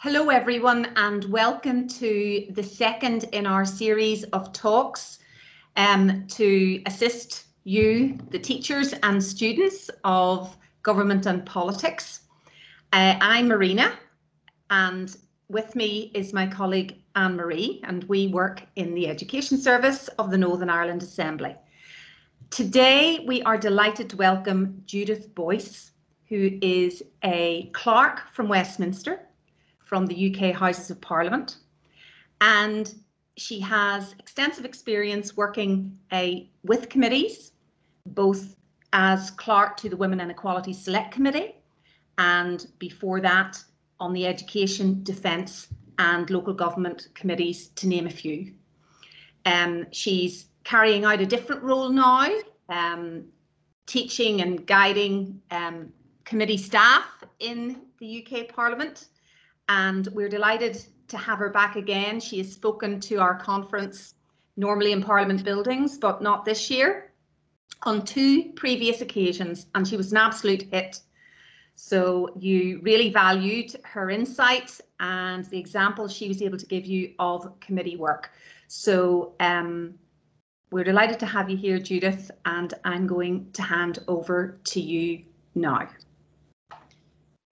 Hello, everyone, and welcome to the second in our series of talks um, to assist you, the teachers and students of government and politics. Uh, I'm Marina, and with me is my colleague Anne Marie, and we work in the Education Service of the Northern Ireland Assembly. Today, we are delighted to welcome Judith Boyce, who is a clerk from Westminster from the UK Houses of Parliament. And she has extensive experience working uh, with committees, both as clerk to the Women and Equality Select Committee, and before that on the Education, Defence and Local Government Committees, to name a few. Um, she's carrying out a different role now, um, teaching and guiding um, committee staff in the UK Parliament and we're delighted to have her back again. She has spoken to our conference normally in Parliament buildings, but not this year, on two previous occasions, and she was an absolute hit. So you really valued her insight and the example she was able to give you of committee work. So um, we're delighted to have you here, Judith, and I'm going to hand over to you now.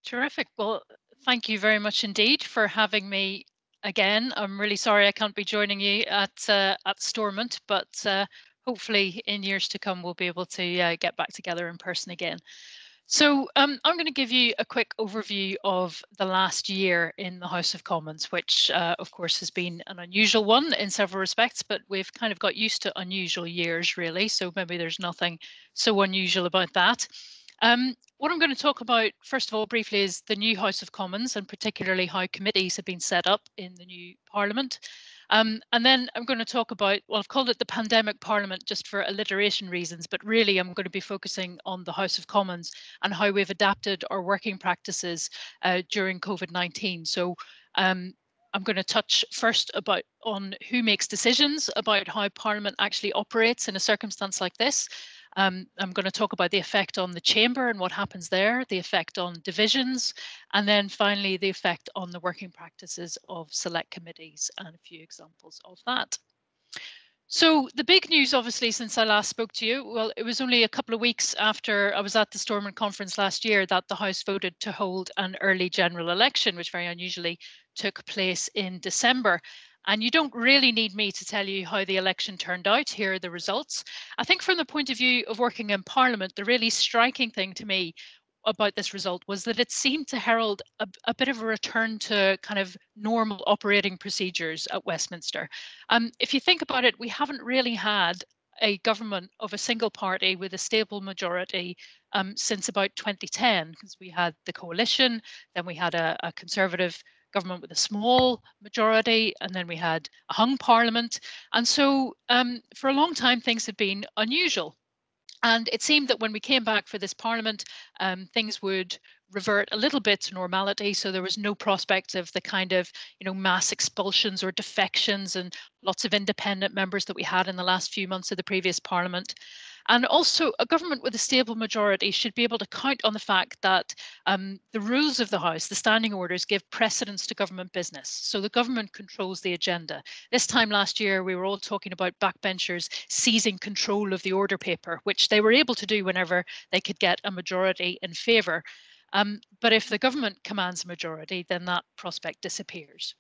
Terrific. Well, thank you very much indeed for having me again. I'm really sorry I can't be joining you at uh, at Stormont, but uh, hopefully in years to come we'll be able to uh, get back together in person again. So um, I'm going to give you a quick overview of the last year in the House of Commons, which uh, of course has been an unusual one in several respects, but we've kind of got used to unusual years really. So maybe there's nothing so unusual about that. Um, what I'm going to talk about, first of all, briefly, is the new House of Commons and particularly how committees have been set up in the new Parliament. Um, and then I'm going to talk about, well, I've called it the pandemic parliament just for alliteration reasons, but really I'm going to be focusing on the House of Commons and how we've adapted our working practices uh, during COVID-19. So um, I'm going to touch first about on who makes decisions about how Parliament actually operates in a circumstance like this. Um, I'm going to talk about the effect on the chamber and what happens there, the effect on divisions, and then finally the effect on the working practices of select committees and a few examples of that. So the big news, obviously, since I last spoke to you, well, it was only a couple of weeks after I was at the Stormont conference last year that the House voted to hold an early general election, which very unusually took place in December. And you don't really need me to tell you how the election turned out. Here are the results. I think from the point of view of working in Parliament, the really striking thing to me about this result was that it seemed to herald a, a, bit of a return to kind of normal operating procedures at Westminster. Um, if you think about it, we haven't really had a government of a single party with a stable majority um, since about 2010, because we had the coalition, then we had a, a conservative government with a small majority, and then we had a hung parliament. And so um, for a long time, things had been unusual. And it seemed that when we came back for this parliament, um, things would revert a little bit to normality. So there was no prospect of the kind of, you know, mass expulsions or defections and lots of independent members that we had in the last few months of the previous parliament. And also, a government with a stable majority should be able to count on the fact that um, the rules of the House, the standing orders, give precedence to government business. So the government controls the agenda. This time last year, we were all talking about backbenchers seizing control of the order paper, which they were able to do whenever they could get a majority in favour. Um, but if the government commands a majority, then that prospect disappears.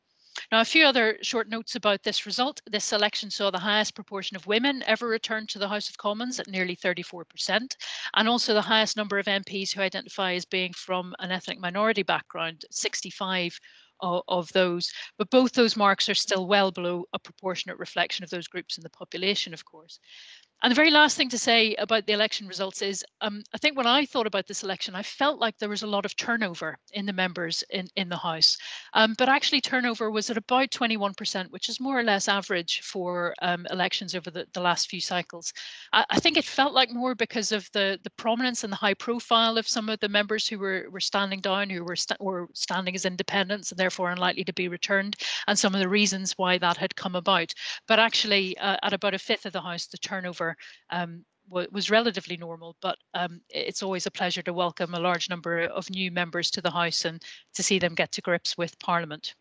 Now, a few other short notes about this result. This election saw the highest proportion of women ever returned to the House of Commons at nearly 34%, and also the highest number of MPs who identify as being from an ethnic minority background, 65 of, of, those. But both those marks are still well below a proportionate reflection of those groups in the population, of course. And the very last thing to say about the election results is um, I think when I thought about this election, I felt like there was a lot of turnover in the members in, in the House. Um, but actually, turnover was at about 21%, which is more or less average for um, elections over the, the last few cycles. I, I, think it felt like more because of the, the prominence and the high profile of some of the members who were, were standing down, who were, st were standing as independents and therefore unlikely to be returned, and some of the reasons why that had come about. But actually, uh, at about a fifth of the House, the turnover um, was relatively normal, but um, it's always a pleasure to welcome a large number of new members to the House and to see them get to grips with Parliament.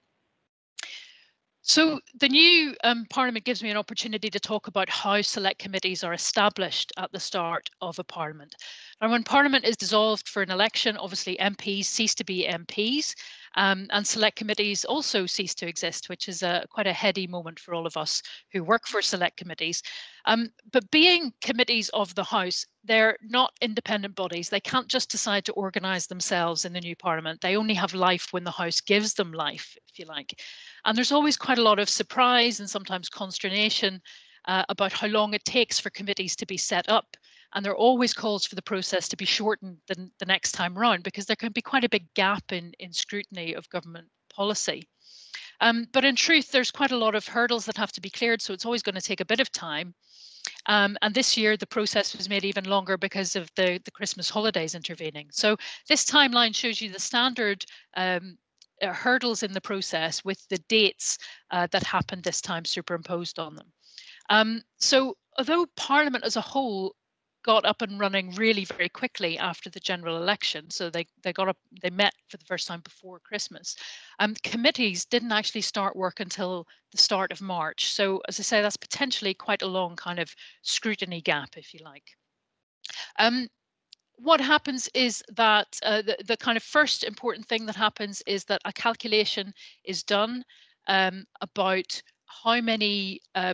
So the new um, Parliament gives me an opportunity to talk about how select committees are established at the start of a Parliament. And when Parliament is dissolved for an election, obviously MPs cease to be MPs um, and select committees also cease to exist, which is a, quite a heady moment for all of us who work for select committees. Um, but being committees of the House, they're not independent bodies. They can't just decide to organise themselves in the new Parliament. They only have life when the House gives them life, if you like. And there's always quite a lot of surprise and sometimes consternation uh, about how long it takes for committees to be set up. And there are always calls for the process to be shortened the, the next time round because there can be quite a big gap in, in scrutiny of government policy. Um, but in truth, there's quite a lot of hurdles that have to be cleared, so it's always going to take a bit of time. Um, and this year, the process was made even longer because of the, the Christmas holidays intervening. So this timeline shows you the standard um, uh, hurdles in the process with the dates uh, that happened this time superimposed on them. Um, so although Parliament as a whole got up and running really very quickly after the general election, so they, they got up, they met for the first time before Christmas, um, committees didn't actually start work until the start of March. So as I say, that's potentially quite a long kind of scrutiny gap, if you like. Um, what happens is that uh, the, the kind of first important thing that happens is that a calculation is done um, about how many uh,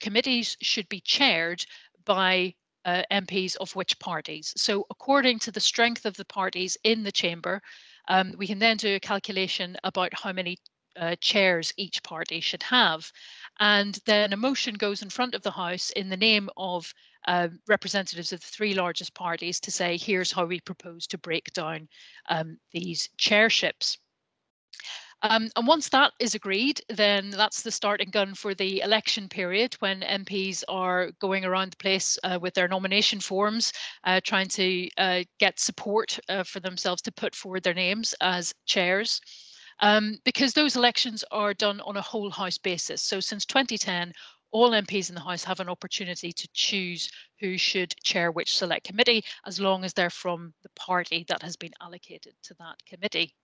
committees should be chaired by uh, MPs of which parties. So according to the strength of the parties in the chamber, um, we can then do a calculation about how many uh, chairs each party should have. And then a motion goes in front of the House in the name of uh, representatives of the three largest parties to say, here's how we propose to break down um, these chairships. Um, and once that is agreed, then that's the starting gun for the election period when MPs are going around the place uh, with their nomination forms, uh, trying to uh, get support uh, for themselves to put forward their names as chairs. Um, because those elections are done on a whole house basis. So since 2010, all MPs in the House have an opportunity to choose who should chair which select committee, as long as they're from the party that has been allocated to that committee.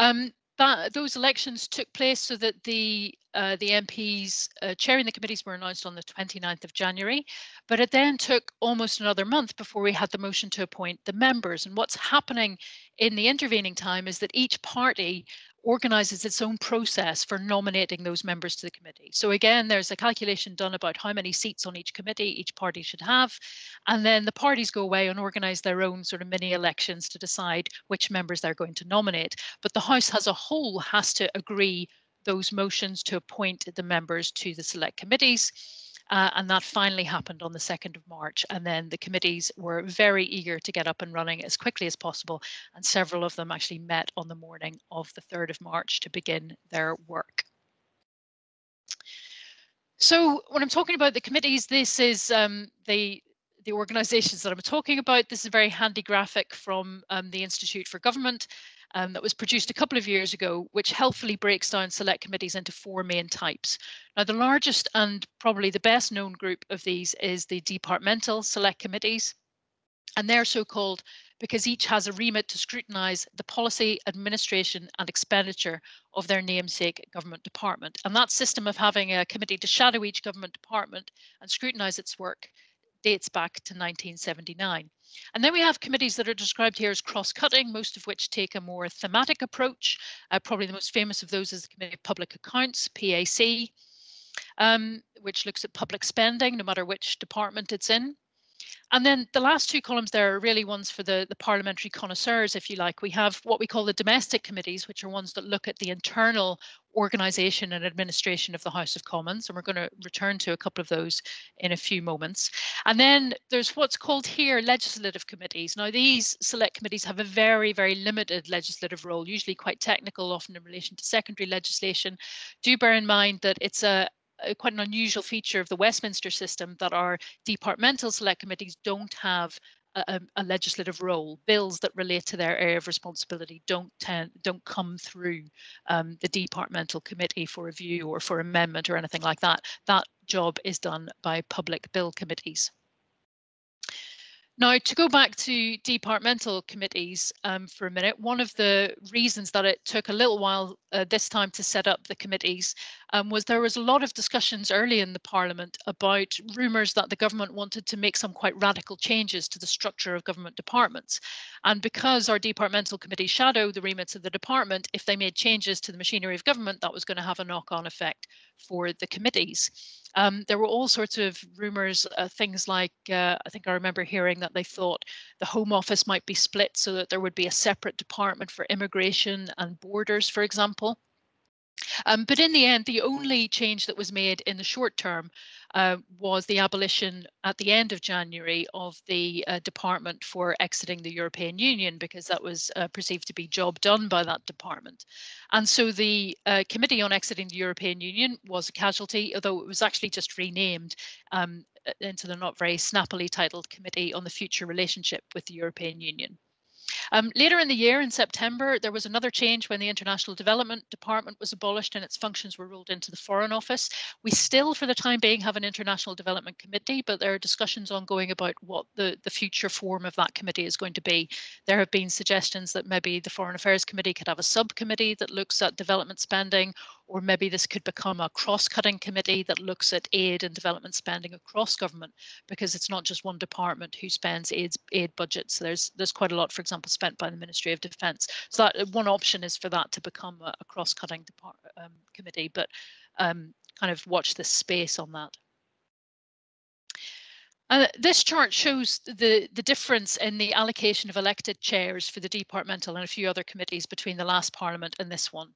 Um, that, those elections took place so that the uh, the MPs uh, chairing the committees were announced on the 29th of January, but it then took almost another month before we had the motion to appoint the members. And what's happening in the intervening time is that each party organises its own process for nominating those members to the committee. So again, there's a calculation done about how many seats on each committee each party should have, and then the parties go away and organise their own sort of mini elections to decide which members they're going to nominate. But the House as a whole has to agree those motions to appoint the members to the select committees. Uh, and that finally happened on the 2nd of March. And then the committees were very eager to get up and running as quickly as possible. And several of them actually met on the morning of the 3rd of March to begin their work. So when I'm talking about the committees, this is um, the the organisations that I'm talking about. This is a very handy graphic from um, the Institute for Government um, that was produced a couple of years ago, which helpfully breaks down select committees into four main types. Now, the largest and probably the best known group of these is the departmental select committees. And they're so called because each has a remit to scrutinise the policy, administration and expenditure of their namesake government department. And that system of having a committee to shadow each government department and scrutinise its work dates back to 1979. And then we have committees that are described here as cross-cutting, most of which take a more thematic approach. Uh, probably the most famous of those is the Committee of Public Accounts, PAC, um, which looks at public spending, no matter which department it's in. And then the last two columns there are really ones for the, the parliamentary connoisseurs, if you like. We have what we call the domestic committees, which are ones that look at the internal organisation and administration of the House of Commons. And we're going to return to a couple of those in a few moments. And then there's what's called here legislative committees. Now, these select committees have a very, very limited legislative role, usually quite technical, often in relation to secondary legislation. Do bear in mind that it's a, quite an unusual feature of the Westminster system that our departmental select committees don't have a, a, legislative role. Bills that relate to their area of responsibility don't tend, don't come through um, the departmental committee for review or for amendment or anything like that. That job is done by public bill committees. Now, to go back to departmental committees um, for a minute, one of the reasons that it took a little while uh, this time to set up the committees um, was there was a lot of discussions early in the Parliament about rumours that the government wanted to make some quite radical changes to the structure of government departments. And because our departmental committees shadow the remits of the department, if they made changes to the machinery of government, that was going to have a knock-on effect for the committees. Um, there were all sorts of rumours, uh, things like uh, I think I remember hearing that they thought the Home Office might be split so that there would be a separate department for immigration and borders, for example. Um, but in the end, the only change that was made in the short term uh, was the abolition at the end of January of the uh, Department for Exiting the European Union, because that was uh, perceived to be job done by that department. And so the uh, Committee on Exiting the European Union was a casualty, although it was actually just renamed um, into the not very snappily titled Committee on the Future Relationship with the European Union. Um, later in the year, in September, there was another change when the International Development Department was abolished and its functions were rolled into the Foreign Office. We still, for the time being, have an International Development Committee, but there are discussions ongoing about what the, the future form of that committee is going to be. There have been suggestions that maybe the Foreign Affairs Committee could have a subcommittee that looks at development spending, or maybe this could become a cross-cutting committee that looks at aid and development spending across government, because it's not just one department who spends aid, aid budgets. There's there's quite a lot, for example, spent by the Ministry of Defence. So that one option is for that to become a, a cross-cutting um, committee, but um, kind of watch this space on that. Uh, this chart shows the, the difference in the allocation of elected chairs for the departmental and a few other committees between the last parliament and this one.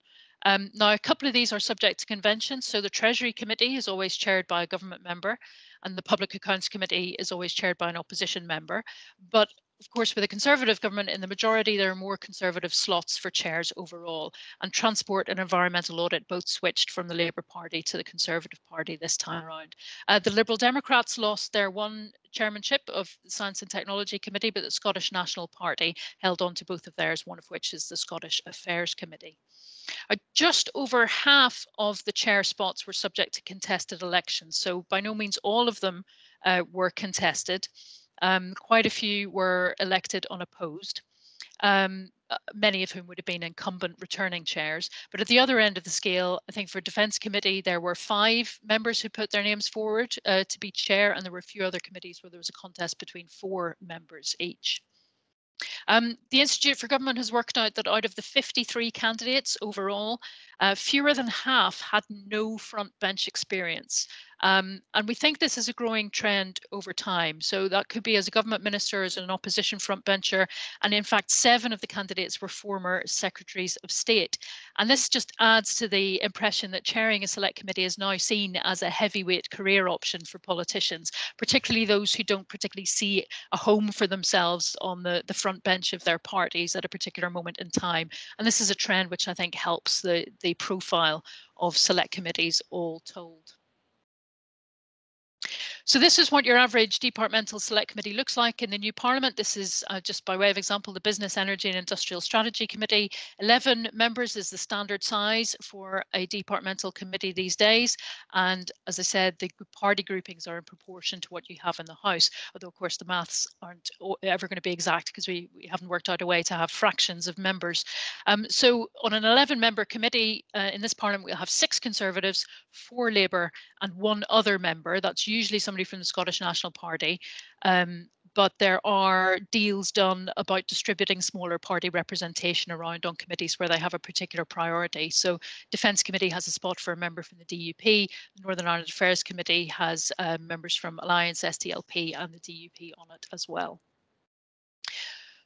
Um, now, a couple of these are subject to convention. So the Treasury Committee is always chaired by a government member and the Public Accounts Committee is always chaired by an opposition member. But of course, with a Conservative government in the majority, there are more Conservative slots for chairs overall. And Transport and Environmental Audit both switched from the Labour Party to the Conservative Party this time around. Uh, the Liberal Democrats lost their one chairmanship of the Science and Technology Committee, but the Scottish National Party held on to both of theirs, one of which is the Scottish Affairs Committee. Uh, just over half of the chair spots were subject to contested elections. So by no means all of them uh, were contested. Um, quite a few were elected unopposed. Um, uh, many of whom would have been incumbent returning chairs. But at the other end of the scale, I think for Defence Committee, there were five members who put their names forward uh, to be chair, and there were a few other committees where there was a contest between four members each. Um, the Institute for Government has worked out that out of the 53 candidates overall, uh, fewer than half had no front bench experience. Um, and we think this is a growing trend over time. So that could be as a government minister, as an opposition frontbencher. And in fact, seven of the candidates were former secretaries of state. And this just adds to the impression that chairing a select committee is now seen as a heavyweight career option for politicians, particularly those who don't particularly see a home for themselves on the, the front bench of their parties at a particular moment in time. And this is a trend which I think helps the, the profile of select committees all told. So this is what your average departmental select committee looks like in the new parliament. This is uh, just by way of example, the Business, Energy and Industrial Strategy Committee. 11 members is the standard size for a departmental committee these days. And as I said, the party groupings are in proportion to what you have in the House, although of course the maths aren't ever going to be exact because we, we haven't worked out a way to have fractions of members. Um, so on an 11 member committee uh, in this parliament, we'll have six Conservatives, four Labour and one other member. That's usually some somebody from the Scottish National Party. Um, but there are deals done about distributing smaller party representation around on committees where they have a particular priority. So Defence Committee has a spot for a member from the DUP, the Northern Ireland Affairs Committee has uh, members from Alliance, SDLP and the DUP on it as well.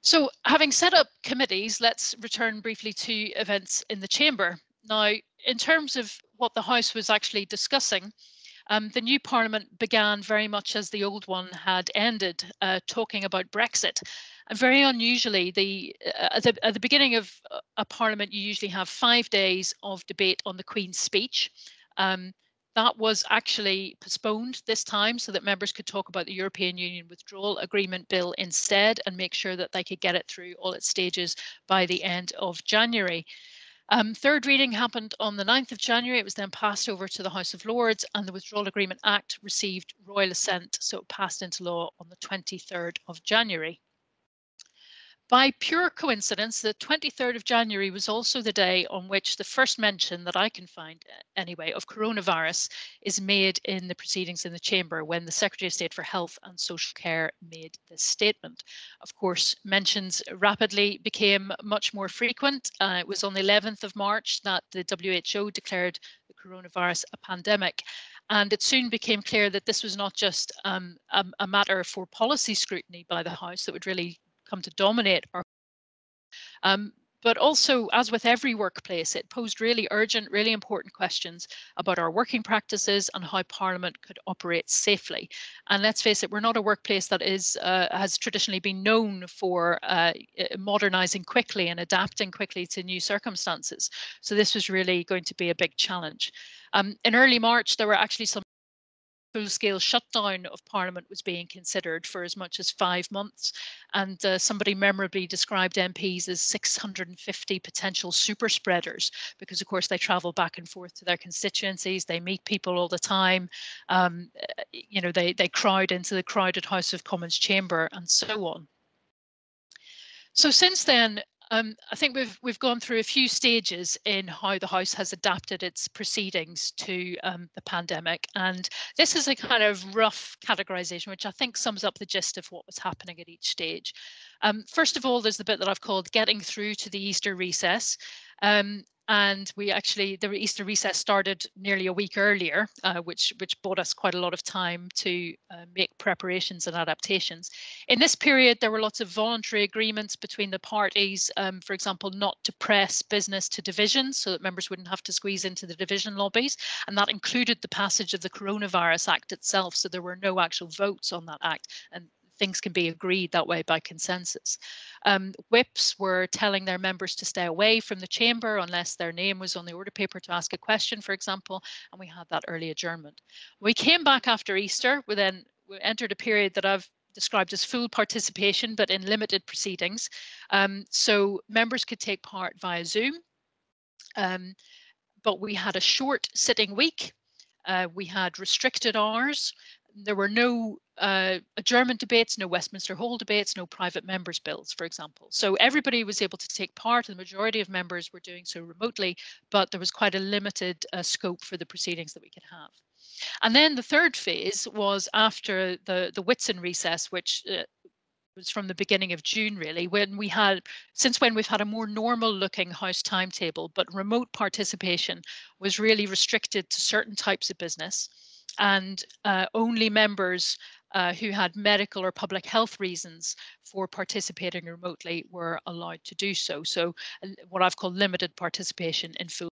So having set up committees, let's return briefly to events in the chamber. Now, in terms of what the House was actually discussing, um, the new parliament began very much as the old one had ended, uh, talking about Brexit. And very unusually, the, uh, at, the, at the beginning of a parliament, you usually have five days of debate on the Queen's speech. Um, that was actually postponed this time so that members could talk about the European Union withdrawal agreement bill instead and make sure that they could get it through all its stages by the end of January. Um, third reading happened on the 9th of January. It was then passed over to the House of Lords and the Withdrawal Agreement Act received royal assent, so it passed into law on the 23rd of January. By pure coincidence, the 23rd of January was also the day on which the first mention that I can find, uh, anyway, of coronavirus is made in the proceedings in the Chamber when the Secretary of State for Health and Social Care made this statement. Of course, mentions rapidly became much more frequent. Uh, it was on the 11th of March that the WHO declared the coronavirus a pandemic. And it soon became clear that this was not just um, a, a matter for policy scrutiny by the House that would really come to dominate our um, but also, as with every workplace, it posed really urgent, really important questions about our working practices and how Parliament could operate safely. And let's face it, we're not a workplace that is uh, has traditionally been known for uh, modernising quickly and adapting quickly to new circumstances. So this was really going to be a big challenge. Um, in early March, there were actually some full-scale shutdown of Parliament was being considered for as much as five months. And uh, somebody memorably described MPs as 650 potential super spreaders, because of course they travel back and forth to their constituencies, they meet people all the time, um, uh, you know, they, they crowd into the crowded House of Commons chamber and so on. So since then, um, I think we've we've gone through a few stages in how the House has adapted its proceedings to um, the pandemic, and this is a kind of rough categorization, which I think sums up the gist of what was happening at each stage. Um, first of all, there's the bit that I've called getting through to the Easter recess. Um, and we actually the Easter recess started nearly a week earlier, uh, which which bought us quite a lot of time to uh, make preparations and adaptations. In this period, there were lots of voluntary agreements between the parties, um, for example, not to press business to divisions so that members wouldn't have to squeeze into the division lobbies, and that included the passage of the Coronavirus Act itself. So there were no actual votes on that act, and things can be agreed that way by consensus. Um, whips were telling their members to stay away from the chamber unless their name was on the order paper to ask a question, for example, and we had that early adjournment. We came back after Easter, we then we entered a period that I've described as full participation, but in limited proceedings. Um, so members could take part via Zoom. Um, but we had a short sitting week. Uh, we had restricted hours there were no uh, adjournment debates, no Westminster Hall debates, no private members' bills, for example. So everybody was able to take part, the majority of members were doing so remotely, but there was quite a limited uh, scope for the proceedings that we could have. And then the third phase was after the, the Whitsun recess, which uh, was from the beginning of June, really, when we had, since when we've had a more normal looking house timetable, but remote participation was really restricted to certain types of business and uh, only members uh, who had medical or public health reasons for participating remotely were allowed to do so. So uh, what I've called limited participation in full.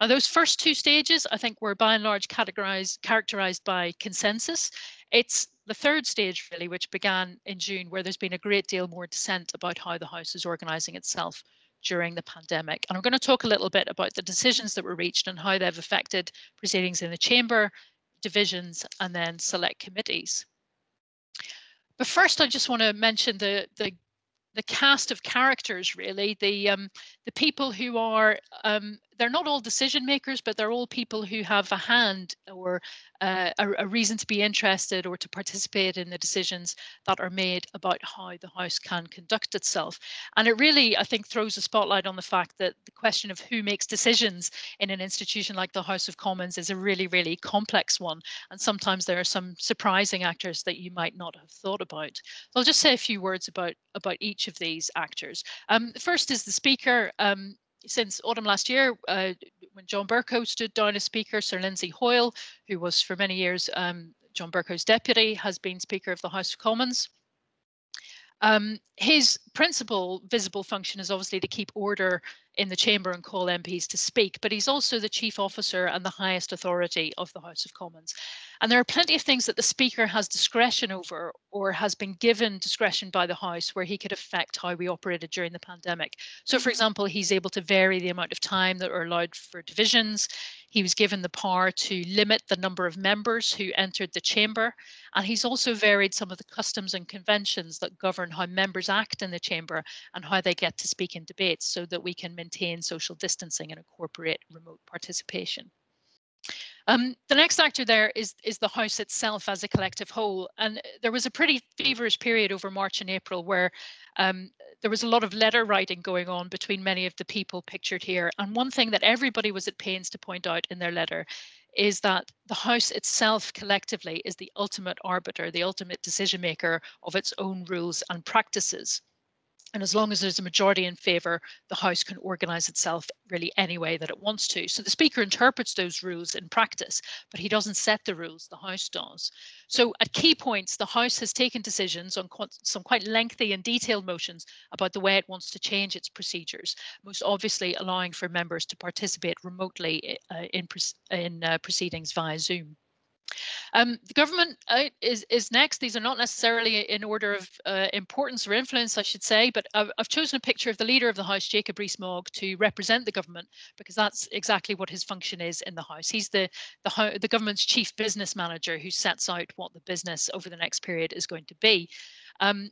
Now those first two stages, I think were by and large categorized, characterized by consensus. It's the third stage really, which began in June, where there's been a great deal more dissent about how the House is organising itself during the pandemic. And I'm going to talk a little bit about the decisions that were reached and how they've affected proceedings in the Chamber, divisions and then select committees. But first, I just want to mention the, the the cast of characters really the um, the people who are um, they're not all decision makers but they're all people who have a hand or uh, a, a, reason to be interested or to participate in the decisions that are made about how the house can conduct itself. And it really i think throws a spotlight on the fact that the question of who makes decisions in an institution like the house of commons is a really really complex one and sometimes there are some surprising actors that you might not have thought about. So i'll just say a few words about about each of these actors. Um, first is the speaker. Um, since autumn last year, uh, when John Bercow stood down as Speaker, Sir Lindsay Hoyle, who was for many years um, John Bercow's deputy, has been Speaker of the House of Commons. Um, his principal visible function is obviously to keep order in the chamber and call MPs to speak, but he's also the chief officer and the highest authority of the House of Commons. And there are plenty of things that the Speaker has discretion over or has been given discretion by the House where he could affect how we operated during the pandemic. So, for example, he's able to vary the amount of time that are allowed for divisions. He was given the power to limit the number of members who entered the chamber, and he's also varied some of the customs and conventions that govern how members act in the chamber and how they get to speak in debates so that we can maintain social distancing and incorporate remote participation. Um, the next actor there is, is the House itself as a collective whole. And there was a pretty feverish period over March and April where um, there was a lot of letter writing going on between many of the people pictured here. And one thing that everybody was at pains to point out in their letter is that the House itself collectively is the ultimate arbiter, the ultimate decision maker of its own rules and practices. And as long as there's a majority in favour, the House can organise itself really any way that it wants to. So the Speaker interprets those rules in practice, but he doesn't set the rules, the House does. So at key points, the House has taken decisions on some quite lengthy and detailed motions about the way it wants to change its procedures, most obviously allowing for members to participate remotely uh, in, in uh, proceedings via Zoom. Um, the government uh, is is next. These are not necessarily in order of uh, importance or influence, I should say, but I've, I've, chosen a picture of the leader of the House, Jacob Rees-Mogg, to represent the government because that's exactly what his function is in the House. He's the the, the government's chief business manager who sets out what the business over the next period is going to be. Um,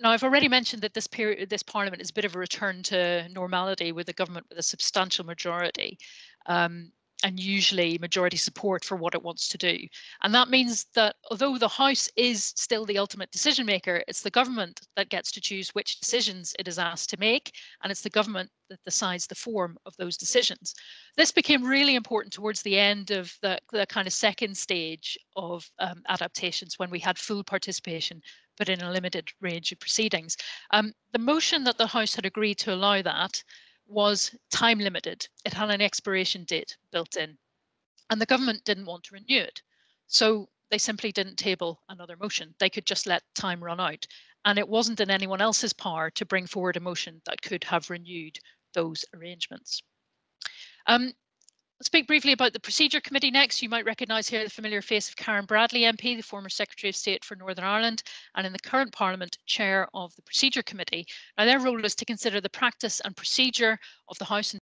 now, I've already mentioned that this period, this parliament is a bit of a return to normality with a government with a substantial majority. Um, and usually majority support for what it wants to do. And that means that although the House is still the ultimate decision maker, it's the government that gets to choose which decisions it is asked to make, and it's the government that decides the form of those decisions. This became really important towards the end of the, the kind of second stage of um, adaptations when we had full participation, but in a limited range of proceedings. Um, the motion that the House had agreed to allow that was time limited. It had an expiration date built in, and the government didn't want to renew it. So they simply didn't table another motion. They could just let time run out. And it wasn't in anyone else's power to bring forward a motion that could have renewed those arrangements. Um, I'll speak briefly about the Procedure Committee next. You might recognise here the familiar face of Karen Bradley MP, the former Secretary of State for Northern Ireland, and in the current Parliament, Chair of the Procedure Committee. Now, their role is to consider the practice and procedure of the House and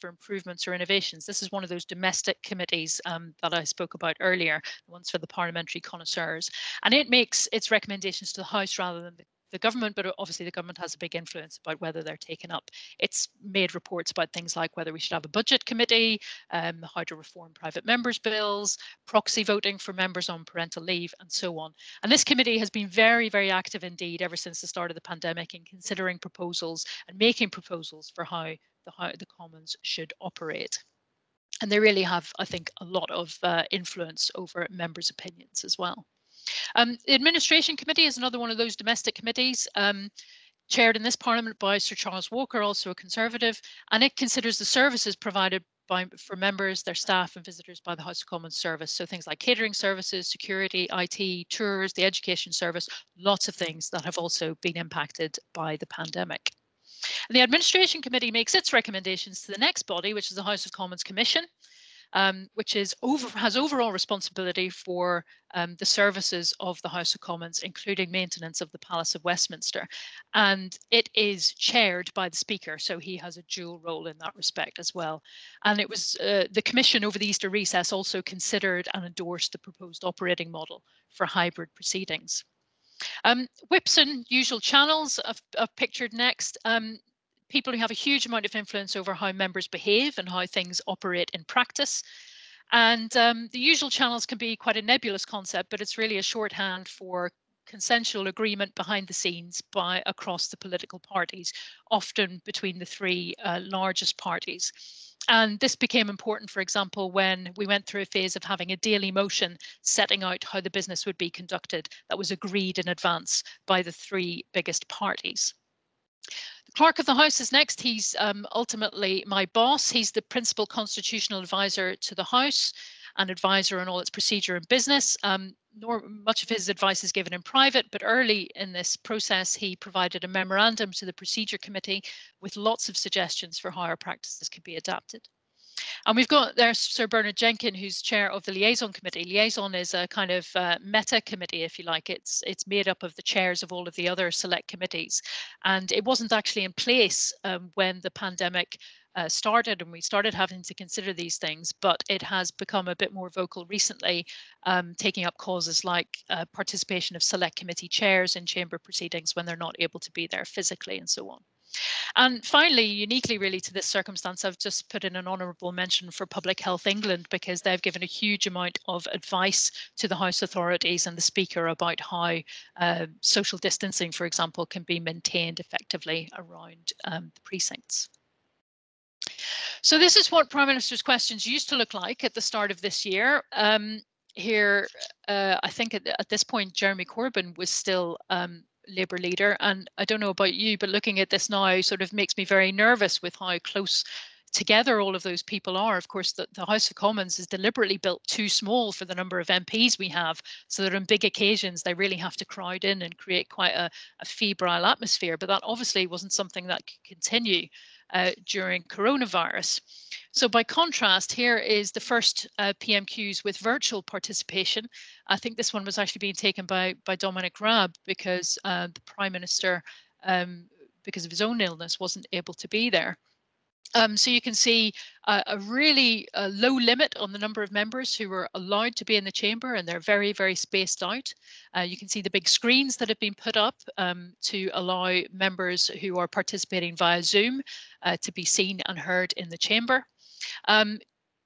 for improvements or innovations. This is one of those domestic committees um, that I spoke about earlier, the ones for the parliamentary connoisseurs. And it makes its recommendations to the House rather than the the government, but obviously the government has a big influence about whether they're taken up. It's made reports about things like whether we should have a budget committee, um, how to reform private members' bills, proxy voting for members on parental leave, and so on. And this committee has been very, very active indeed ever since the start of the pandemic in considering proposals and making proposals for how the, how the Commons should operate. And they really have, I think, a lot of uh, influence over members' opinions as well. Um, the Administration Committee is another one of those domestic committees. Um, chaired in this parliament by Sir Charles Walker, also a Conservative, and it considers the services provided by, for members, their staff and visitors by the House of Commons service. So things like catering services, security, IT, tours, the education service, lots of things that have also been impacted by the pandemic. And the Administration Committee makes its recommendations to the next body, which is the House of Commons Commission um, which is over has overall responsibility for um, the services of the House of Commons, including maintenance of the Palace of Westminster. And it is chaired by the Speaker, so he has a dual role in that respect as well. And it was uh, the Commission over the Easter recess also considered and endorsed the proposed operating model for hybrid proceedings. Um, whips and usual channels I've, I've pictured next. Um, people who have a huge amount of influence over how members behave and how things operate in practice. And um, the usual channels can be quite a nebulous concept, but it's really a shorthand for consensual agreement behind the scenes by across the political parties, often between the three uh, largest parties. And this became important, for example, when we went through a phase of having a daily motion setting out how the business would be conducted that was agreed in advance by the three biggest parties. Clerk of the House is next. He's um, ultimately my boss. He's the principal constitutional advisor to the House and advisor on all its procedure and business. Um, nor much of his advice is given in private, but early in this process, he provided a memorandum to the procedure committee with lots of suggestions for how our practices could be adapted. And we've got there Sir Bernard Jenkin, who's chair of the liaison committee. Liaison is a kind of uh, meta committee, if you like. It's it's made up of the chairs of all of the other select committees, and it wasn't actually in place um, when the pandemic uh, started and we started having to consider these things, but it has become a bit more vocal recently, um, taking up causes like uh, participation of select committee chairs in chamber proceedings when they're not able to be there physically and so on. And finally, uniquely really to this circumstance, I've just put in an honourable mention for Public Health England because they've given a huge amount of advice to the House authorities and the Speaker about how uh, social distancing, for example, can be maintained effectively around um, the precincts. So this is what Prime Minister's questions used to look like at the start of this year. Um, here, uh, I think at, at, this point, Jeremy Corbyn was still um, Labour leader. And I don't know about you, but looking at this now sort of makes me very nervous with how close together all of those people are. Of course, the, the House of Commons is deliberately built too small for the number of MPs we have, so that on big occasions they really have to crowd in and create quite a, a febrile atmosphere. But that obviously wasn't something that could continue uh, during coronavirus. So by contrast, here is the first uh, PMQs with virtual participation. I think this one was actually being taken by, by Dominic Raab because uh, the Prime Minister, um, because of his own illness, wasn't able to be there. Um, so you can see uh, a really uh, low limit on the number of members who are allowed to be in the chamber and they're very, very spaced out. Uh, you can see the big screens that have been put up um, to allow members who are participating via Zoom uh, to be seen and heard in the chamber. Um,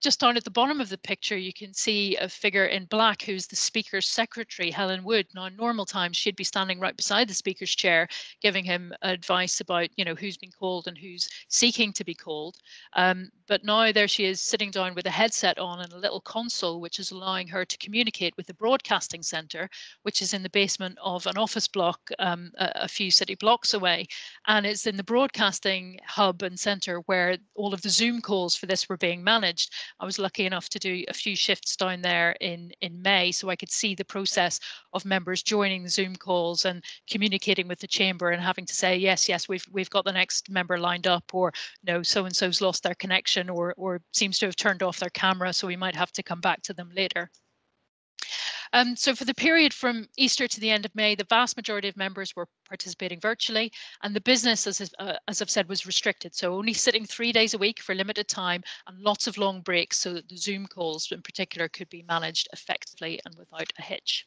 just down at the bottom of the picture, you can see a figure in black who's the Speaker's secretary, Helen Wood. Now, in normal times, she'd be standing right beside the Speaker's chair, giving him advice about, you know, who's been called and who's seeking to be called. Um, but now there she is sitting down with a headset on and a little console, which is allowing her to communicate with the broadcasting centre, which is in the basement of an office block um, a, a few city blocks away. And it's in the broadcasting hub and centre where all of the Zoom calls for this were being managed I was lucky enough to do a few shifts down there in, in May, so I could see the process of members joining the Zoom calls and communicating with the chamber and having to say, yes, yes, we've we've got the next member lined up, or no, so and so's lost their connection, or or seems to have turned off their camera, so we might have to come back to them later. Um, so for the period from Easter to the end of May, the vast majority of members were participating virtually and the business, as, uh, as I've said, was restricted. So only sitting three days a week for limited time and lots of long breaks so that the Zoom calls in particular could be managed effectively and without a hitch.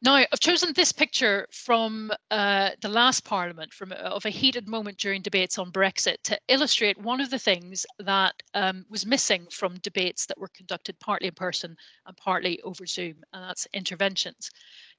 Now, I've chosen this picture from uh, the last Parliament, from uh, of a heated moment during debates on Brexit, to illustrate one of the things that um, was missing from debates that were conducted partly in person and partly over Zoom, and that's interventions.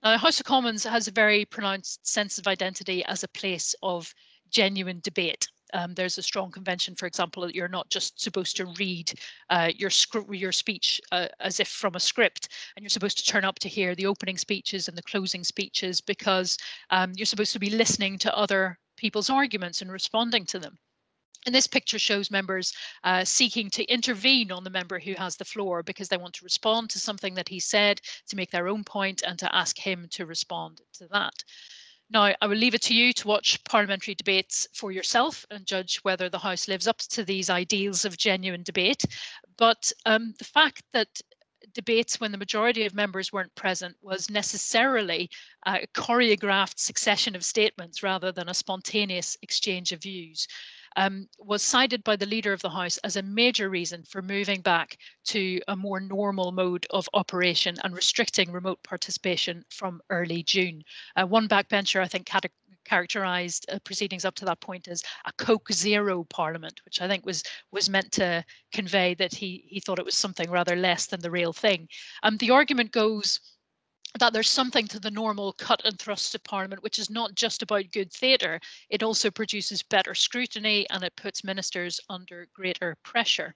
Now, the House of Commons has a very pronounced sense of identity as a place of genuine debate um, there's a strong convention, for example, that you're not just supposed to read uh, your your speech uh, as if from a script, and you're supposed to turn up to hear the opening speeches and the closing speeches because um, you're supposed to be listening to other people's arguments and responding to them. And this picture shows members uh, seeking to intervene on the member who has the floor because they want to respond to something that he said, to make their own point, and to ask him to respond to that. Now, I will leave it to you to watch parliamentary debates for yourself and judge whether the House lives up to these ideals of genuine debate. But um, the fact that debates when the majority of members weren't present was necessarily a choreographed succession of statements rather than a spontaneous exchange of views um, was cited by the leader of the House as a major reason for moving back to a more normal mode of operation and restricting remote participation from early June. Uh, one backbencher, I think, characterized uh, proceedings up to that point as a Coke Zero Parliament, which I think was was meant to convey that he he thought it was something rather less than the real thing. Um, the argument goes that there's something to the normal cut and thrust of Parliament, which is not just about good theatre, it also produces better scrutiny and it puts ministers under greater pressure.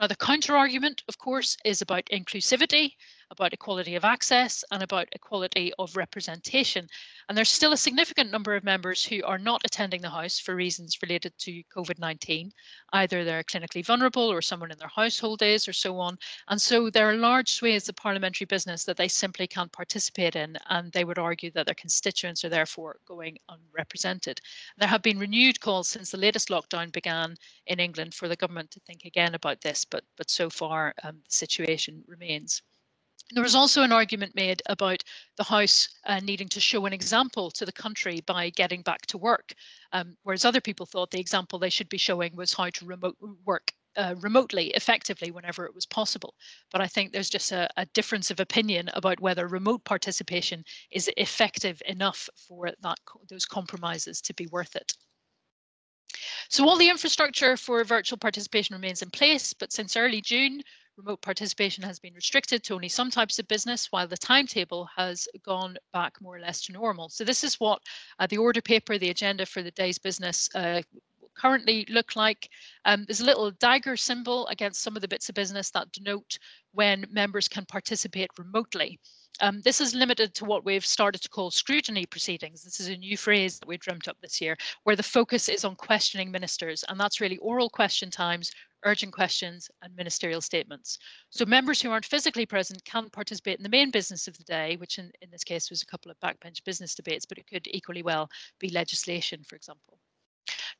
Now, the counter argument, of course, is about inclusivity, about equality of access, and about equality of representation. And there's still a significant number of members who are not attending the House for reasons related to COVID 19. Either they're clinically vulnerable or someone in their household is, or so on. And so there are large swathes of parliamentary business that they simply can't participate in. And they would argue that their constituents are therefore going unrepresented. There have been renewed calls since the latest lockdown began in England for the government to think again about this but but so far um, the situation remains. There was also an argument made about the House uh, needing to show an example to the country by getting back to work, um, whereas other people thought the example they should be showing was how to remote work uh, remotely effectively whenever it was possible. But I think there's just a, a, difference of opinion about whether remote participation is effective enough for that those compromises to be worth it. So all the infrastructure for virtual participation remains in place, but since early June, remote participation has been restricted to only some types of business, while the timetable has gone back more or less to normal. So this is what uh, the order paper, the agenda for the day's business uh, currently look like. Um, there's a little dagger symbol against some of the bits of business that denote when members can participate remotely. Um, this is limited to what we've started to call scrutiny proceedings. This is a new phrase that we dreamt up this year, where the focus is on questioning ministers, and that's really oral question times, urgent questions, and ministerial statements. So members who aren't physically present can't participate in the main business of the day, which in, in this case was a couple of backbench business debates, but it could equally well be legislation, for example.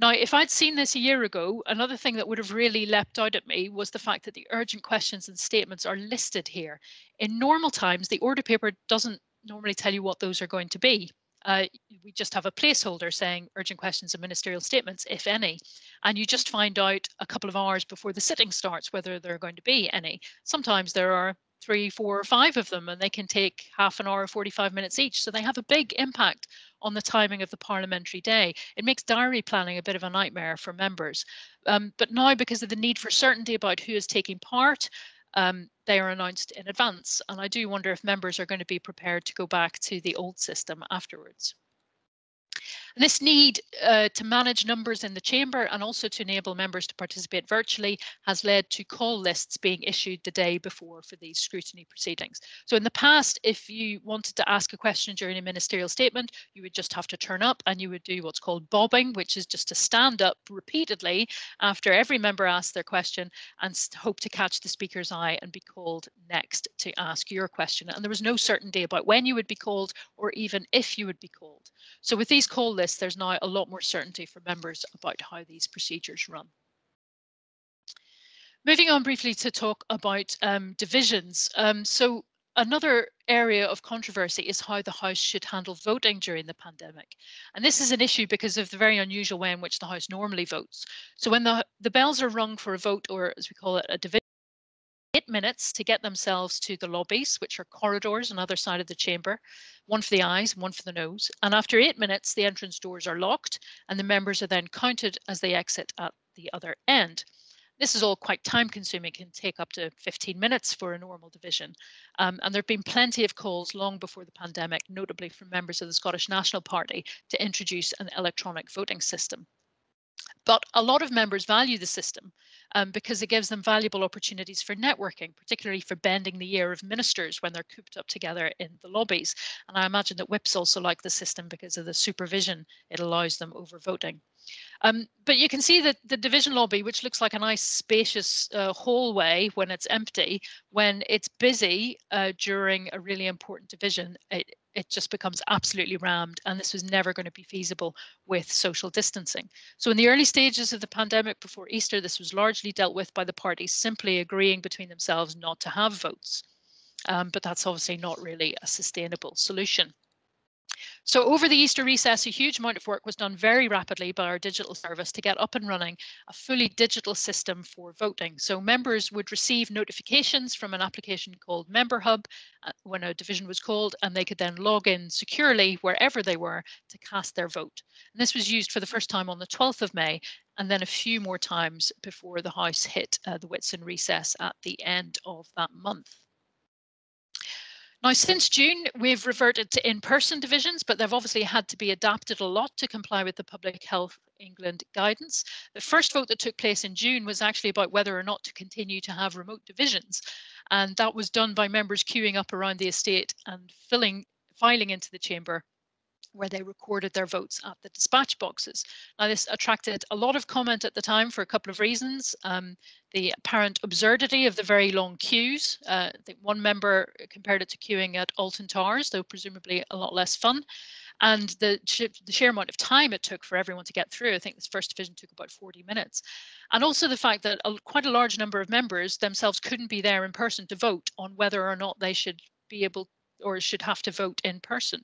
Now, if I'd seen this a year ago, another thing that would have really leapt out at me was the fact that the urgent questions and statements are listed here. In normal times, the order paper doesn't normally tell you what those are going to be. Uh, we just have a placeholder saying urgent questions and ministerial statements, if any. And you just find out a couple of hours before the sitting starts whether there are going to be any. Sometimes there are three, four, or five of them, and they can take half an hour or 45 minutes each. So they have a big impact on the timing of the parliamentary day. It makes diary planning a bit of a nightmare for members. Um, but now, because of the need for certainty about who is taking part, um, they are announced in advance. And I do wonder if members are going to be prepared to go back to the old system afterwards. This need uh, to manage numbers in the chamber and also to enable members to participate virtually has led to call lists being issued the day before for these scrutiny proceedings. So in the past, if you wanted to ask a question during a ministerial statement, you would just have to turn up and you would do what's called bobbing, which is just to stand up repeatedly after every member asks their question and hope to catch the speaker's eye and be called next to ask your question. And there was no certainty about when you would be called or even if you would be called. So with these call lists, there's now a lot more certainty for members about how these procedures run. Moving on briefly to talk about um, divisions. Um, so another area of controversy is how the House should handle voting during the pandemic. And this is an issue because of the very unusual way in which the House normally votes. So when the, the bells are rung for a vote, or as we call it, a division, minutes to get themselves to the lobbies, which are corridors on either side of the chamber, one for the ayes, and one for the noes. And after eight minutes, the entrance doors are locked and the members are then counted as they exit at the other end. This is all quite time consuming, can take up to 15 minutes for a normal division. Um, and there have been plenty of calls long before the pandemic, notably from members of the Scottish National Party, to introduce an electronic voting system. But a lot of members value the system um, because it gives them valuable opportunities for networking, particularly for bending the ear of ministers when they're cooped up together in the lobbies. And I imagine that whips also like the system because of the supervision it allows them over voting. Um, but you can see that the division lobby, which looks like a nice spacious uh, hallway when it's empty, when it's busy uh, during a really important division, it, it just becomes absolutely rammed. And this was never going to be feasible with social distancing. So in the early stages of the pandemic before Easter, this was largely dealt with by the parties simply agreeing between themselves not to have votes. Um, but that's obviously not really a sustainable solution. So over the Easter recess, a huge amount of work was done very rapidly by our digital service to get up and running a fully digital system for voting. So members would receive notifications from an application called Member Hub uh, when a division was called, and they could then log in securely wherever they were to cast their vote. And this was used for the first time on the 12th of May, and then a few more times before the House hit uh, the Whitsun recess at the end of that month. Now, since June, we've reverted to in-person divisions, but they've obviously had to be adapted a lot to comply with the Public Health England guidance. The first vote that took place in June was actually about whether or not to continue to have remote divisions. And that was done by members queuing up around the estate and filling, filing into the chamber where they recorded their votes at the dispatch boxes. Now, this attracted a lot of comment at the time for a couple of reasons. Um, the apparent absurdity of the very long queues. Uh, one member compared it to queuing at Alton Towers, though presumably a lot less fun. And the, the sheer amount of time it took for everyone to get through, I think this first division took about 40 minutes. And also the fact that a, quite a large number of members themselves couldn't be there in person to vote on whether or not they should be able or should have to vote in person.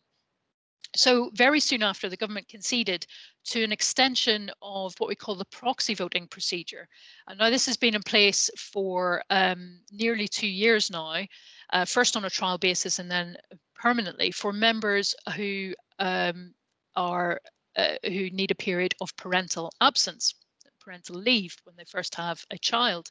So very soon after, the government conceded to an extension of what we call the proxy voting procedure. And now this has been in place for um, nearly two years now, uh, first on a trial basis and then permanently for members who um, are uh, who need a period of parental absence, parental leave when they first have a child.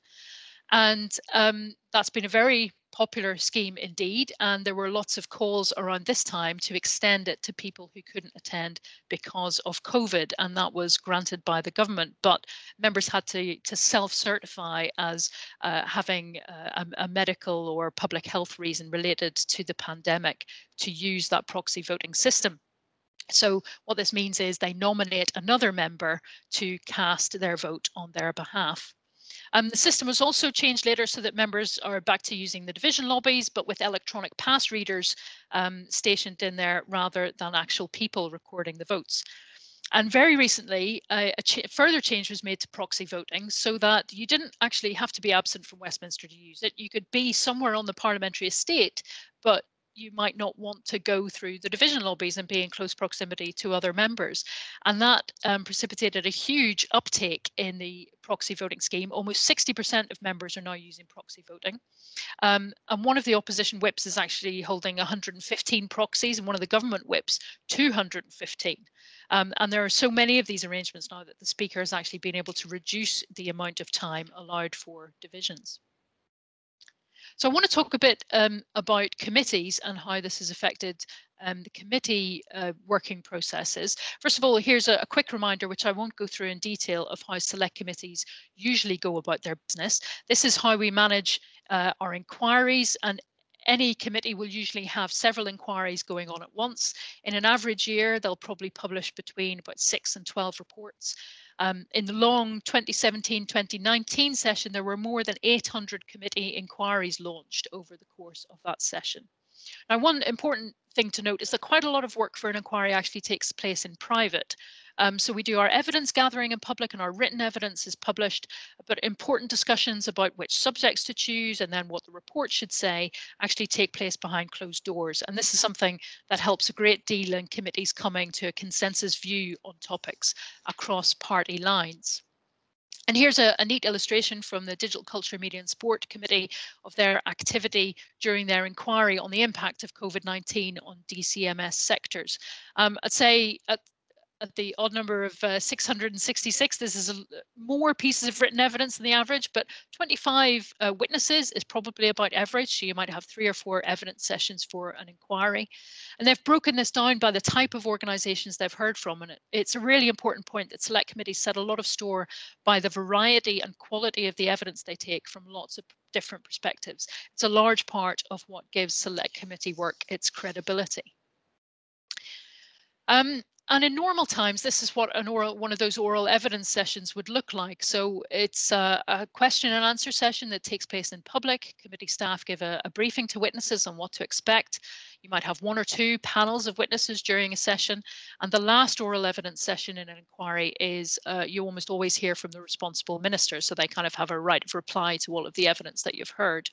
And um, that's been a very popular scheme indeed. And there were lots of calls around this time to extend it to people who couldn't attend because of COVID. And that was granted by the government. But members had to, to self certify as uh, having a, a medical or public health reason related to the pandemic to use that proxy voting system. So what this means is they nominate another member to cast their vote on their behalf. Um, the system was also changed later so that members are back to using the division lobbies, but with electronic pass readers um, stationed in there rather than actual people recording the votes. And very recently, uh, a ch further change was made to proxy voting so that you didn't actually have to be absent from Westminster to use it. You could be somewhere on the parliamentary estate, but you might not want to go through the division lobbies and be in close proximity to other members. And that um, precipitated a huge uptake in the proxy voting scheme. Almost 60% of members are now using proxy voting. Um, and one of the opposition whips is actually holding 115 proxies, and one of the government whips, 215. Um, and there are so many of these arrangements now that the Speaker has actually been able to reduce the amount of time allowed for divisions. So I want to talk a bit um, about committees and how this has affected um, the committee uh, working processes. First of all, here's a, a, quick reminder, which I won't go through in detail, of how select committees usually go about their business. This is how we manage uh, our inquiries and any committee will usually have several inquiries going on at once. In an average year, they'll probably publish between about six and 12 reports. Um, in the long 2017-2019 session, there were more than 800 committee inquiries launched over the course of that session. Now, one important thing to note is that quite a lot of work for an inquiry actually takes place in private. Um, so we do our evidence gathering in public and our written evidence is published, but important discussions about which subjects to choose and then what the report should say actually take place behind closed doors. And this is something that helps a great deal in committees coming to a consensus view on topics across party lines. And here's a, a, neat illustration from the Digital Culture, Media and Sport Committee of their activity during their inquiry on the impact of COVID-19 on DCMS sectors. Um, I'd say at the odd number of uh, 666. This is a, more pieces of written evidence than the average, but 25 uh, witnesses is probably about average. So you might have three or four evidence sessions for an inquiry. And they've broken this down by the type of organisations they've heard from. And it, it's a really important point that select committees set a lot of store by the variety and quality of the evidence they take from lots of different perspectives. It's a large part of what gives select committee work its credibility. Um, and in normal times, this is what an oral, one of those oral evidence sessions would look like. So it's a, a question and answer session that takes place in public. Committee staff give a, a, briefing to witnesses on what to expect. You might have one or two panels of witnesses during a session. And the last oral evidence session in an inquiry is uh, you almost always hear from the responsible minister. So they kind of have a right of reply to all of the evidence that you've heard.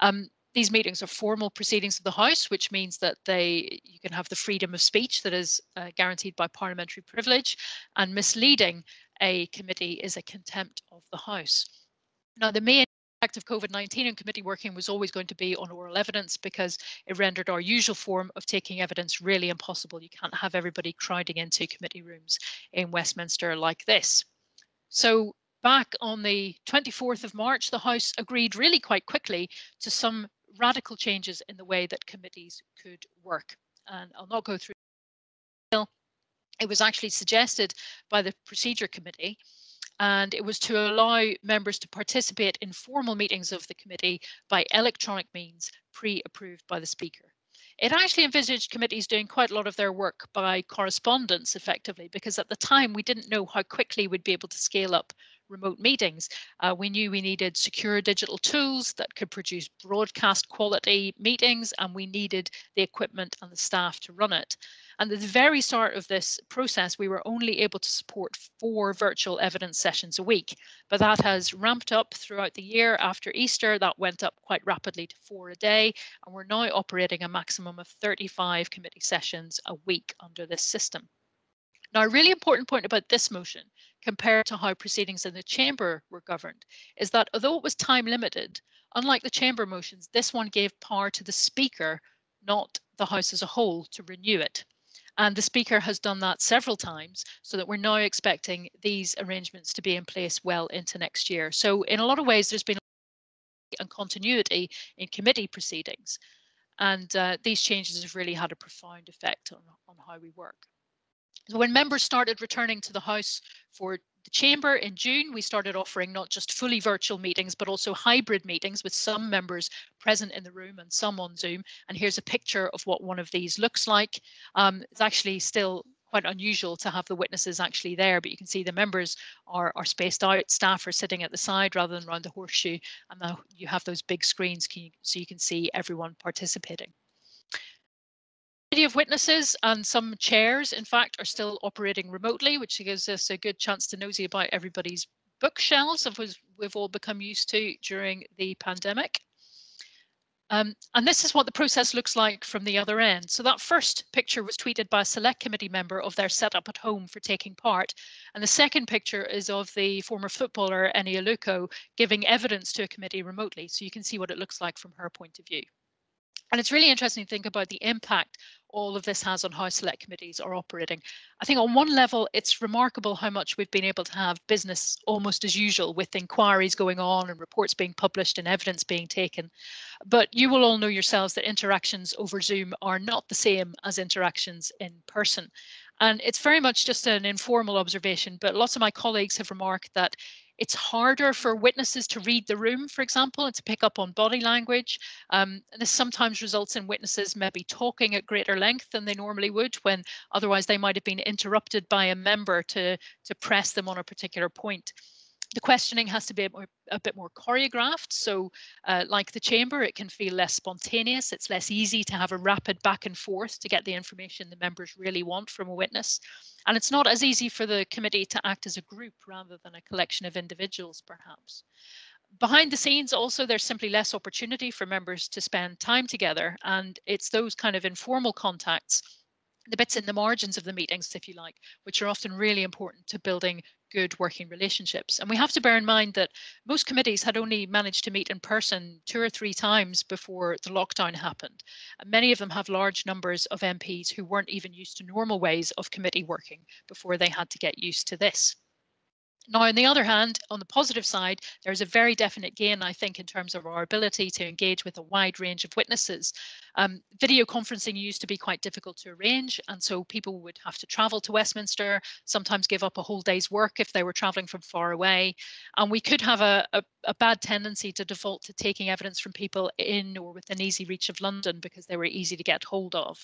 Um, these meetings are formal proceedings of the House, which means that they you can have the freedom of speech that is uh, guaranteed by parliamentary privilege, and misleading a committee is a contempt of the House. Now, the main impact of COVID-19 and committee working was always going to be on oral evidence because it rendered our usual form of taking evidence really impossible. You can't have everybody crowding into committee rooms in Westminster like this. So back on the 24th of March, the House agreed really quite quickly to some radical changes in the way that committees could work. And I'll not go through it was actually suggested by the procedure committee and it was to allow members to participate in formal meetings of the committee by electronic means pre-approved by the speaker. It actually envisaged committees doing quite a lot of their work by correspondence effectively because at the time we didn't know how quickly we'd be able to scale up remote meetings. Uh, we knew we needed secure digital tools that could produce broadcast quality meetings, and we needed the equipment and the staff to run it. And at the very start of this process, we were only able to support four virtual evidence sessions a week, but that has ramped up throughout the year. After Easter, that went up quite rapidly to four a day, and we're now operating a maximum of 35 committee sessions a week under this system. Now, a really important point about this motion, compared to how proceedings in the chamber were governed, is that although it was time limited, unlike the chamber motions, this one gave power to the speaker, not the House as a whole, to renew it. And the Speaker has done that several times so that we're now expecting these arrangements to be in place well into next year. So in a lot of ways, there's been a continuity in committee proceedings. And uh, these changes have really had a profound effect on, on how we work. So when members started returning to the House for the Chamber in June, we started offering not just fully virtual meetings, but also hybrid meetings with some members present in the room and some on Zoom. And here's a picture of what one of these looks like. Um, it's actually still quite unusual to have the witnesses actually there, but you can see the members are, are spaced out, staff are sitting at the side rather than around the horseshoe, and now you have those big screens so you can see everyone participating of witnesses and some chairs, in fact, are still operating remotely, which gives us a good chance to nosy about everybody's bookshelves, of which we've all become used to during the pandemic. Um, and this is what the process looks like from the other end. So that first picture was tweeted by a select committee member of their setup at home for taking part. And the second picture is of the former footballer Eni Aluko giving evidence to a committee remotely. So you can see what it looks like from her point of view. And it's really interesting to think about the impact all of this has on how select committees are operating. I think on one level, it's remarkable how much we've been able to have business almost as usual with inquiries going on and reports being published and evidence being taken. But you will all know yourselves that interactions over Zoom are not the same as interactions in person. And it's very much just an informal observation, but lots of my colleagues have remarked that it's harder for witnesses to read the room, for example, and to pick up on body language. Um, and this sometimes results in witnesses maybe talking at greater length than they normally would when otherwise they might have been interrupted by a member to, to press them on a particular point the questioning has to be a, more, a bit more choreographed. So uh, like the chamber, it can feel less spontaneous. It's less easy to have a rapid back and forth to get the information the members really want from a witness. And it's not as easy for the committee to act as a group rather than a collection of individuals, perhaps. Behind the scenes, also, there's simply less opportunity for members to spend time together. And it's those kind of informal contacts the bits in the margins of the meetings, if you like, which are often really important to building good working relationships. And we have to bear in mind that most committees had only managed to meet in person two or three times before the lockdown happened. And many of them have large numbers of MPs who weren't even used to normal ways of committee working before they had to get used to this. Now, on the other hand, on the positive side, there's a very definite gain, I think, in terms of our ability to engage with a wide range of witnesses. Um, video conferencing used to be quite difficult to arrange, and so people would have to travel to Westminster, sometimes give up a whole day's work if they were traveling from far away. And we could have a, a, a bad tendency to default to taking evidence from people in or within easy reach of London because they were easy to get hold of.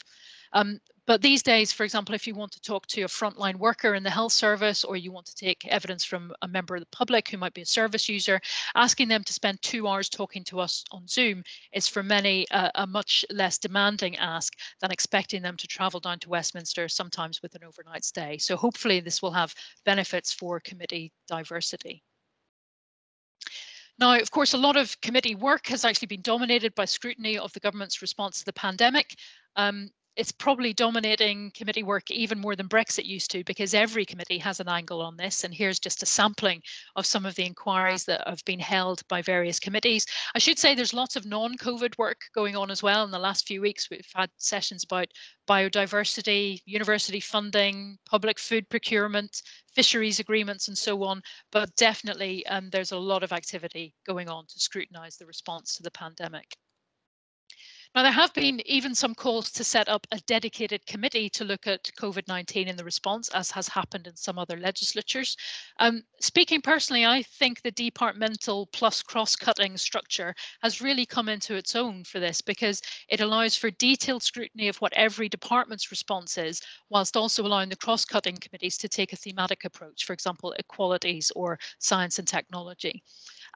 Um, but these days, for example, if you want to talk to a frontline worker in the health service or you want to take evidence from a member of the public who might be a service user, asking them to spend two hours talking to us on Zoom is for many uh, a much less demanding ask than expecting them to travel down to Westminster, sometimes with an overnight stay. So hopefully this will have benefits for committee diversity. Now, of course, a lot of committee work has actually been dominated by scrutiny of the government's response to the pandemic. Um, it's probably dominating committee work even more than Brexit used to because every committee has an angle on this. And here's just a sampling of some of the inquiries that have been held by various committees. I should say there's lots of non-COVID work going on as well. In the last few weeks, we've had sessions about biodiversity, university funding, public food procurement, fisheries agreements and so on. But definitely um, there's a lot of activity going on to scrutinise the response to the pandemic. Now, there have been even some calls to set up a dedicated committee to look at COVID 19 in the response, as has happened in some other legislatures. Um, speaking personally, I think the departmental plus cross cutting structure has really come into its own for this because it allows for detailed scrutiny of what every department's response is, whilst also allowing the cross cutting committees to take a thematic approach, for example, equalities or science and technology.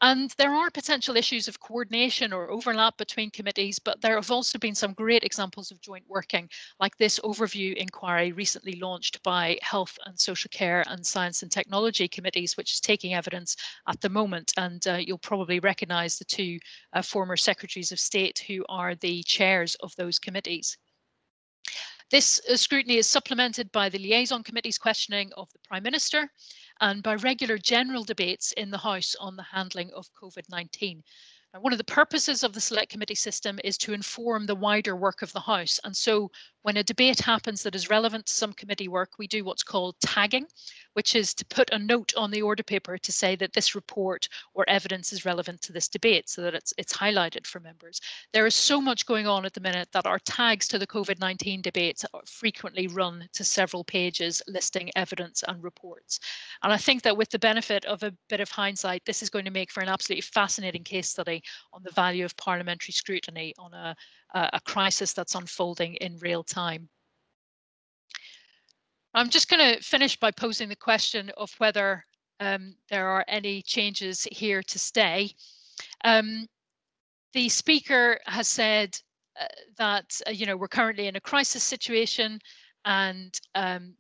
And there are potential issues of coordination or overlap between committees, but there have also been some great examples of joint working, like this overview inquiry recently launched by Health and Social Care and Science and Technology committees, which is taking evidence at the moment. And uh, you'll probably recognise the two uh, former secretaries of state who are the chairs of those committees. This uh, scrutiny is supplemented by the liaison committee's questioning of the Prime Minister and by regular general debates in the House on the handling of COVID 19. One of the purposes of the select committee system is to inform the wider work of the House. And so when a debate happens that is relevant to some committee work, we do what's called tagging, which is to put a note on the order paper to say that this report or evidence is relevant to this debate so that it's, it's highlighted for members. There is so much going on at the minute that our tags to the COVID-19 debates are frequently run to several pages listing evidence and reports. And I think that with the benefit of a bit of hindsight, this is going to make for an absolutely fascinating case study on the value of parliamentary scrutiny on a, a crisis that's unfolding in real time. I'm just going to finish by posing the question of whether um, there are any changes here to stay. Um, the speaker has said uh, that uh, you know we're currently in a crisis situation and um,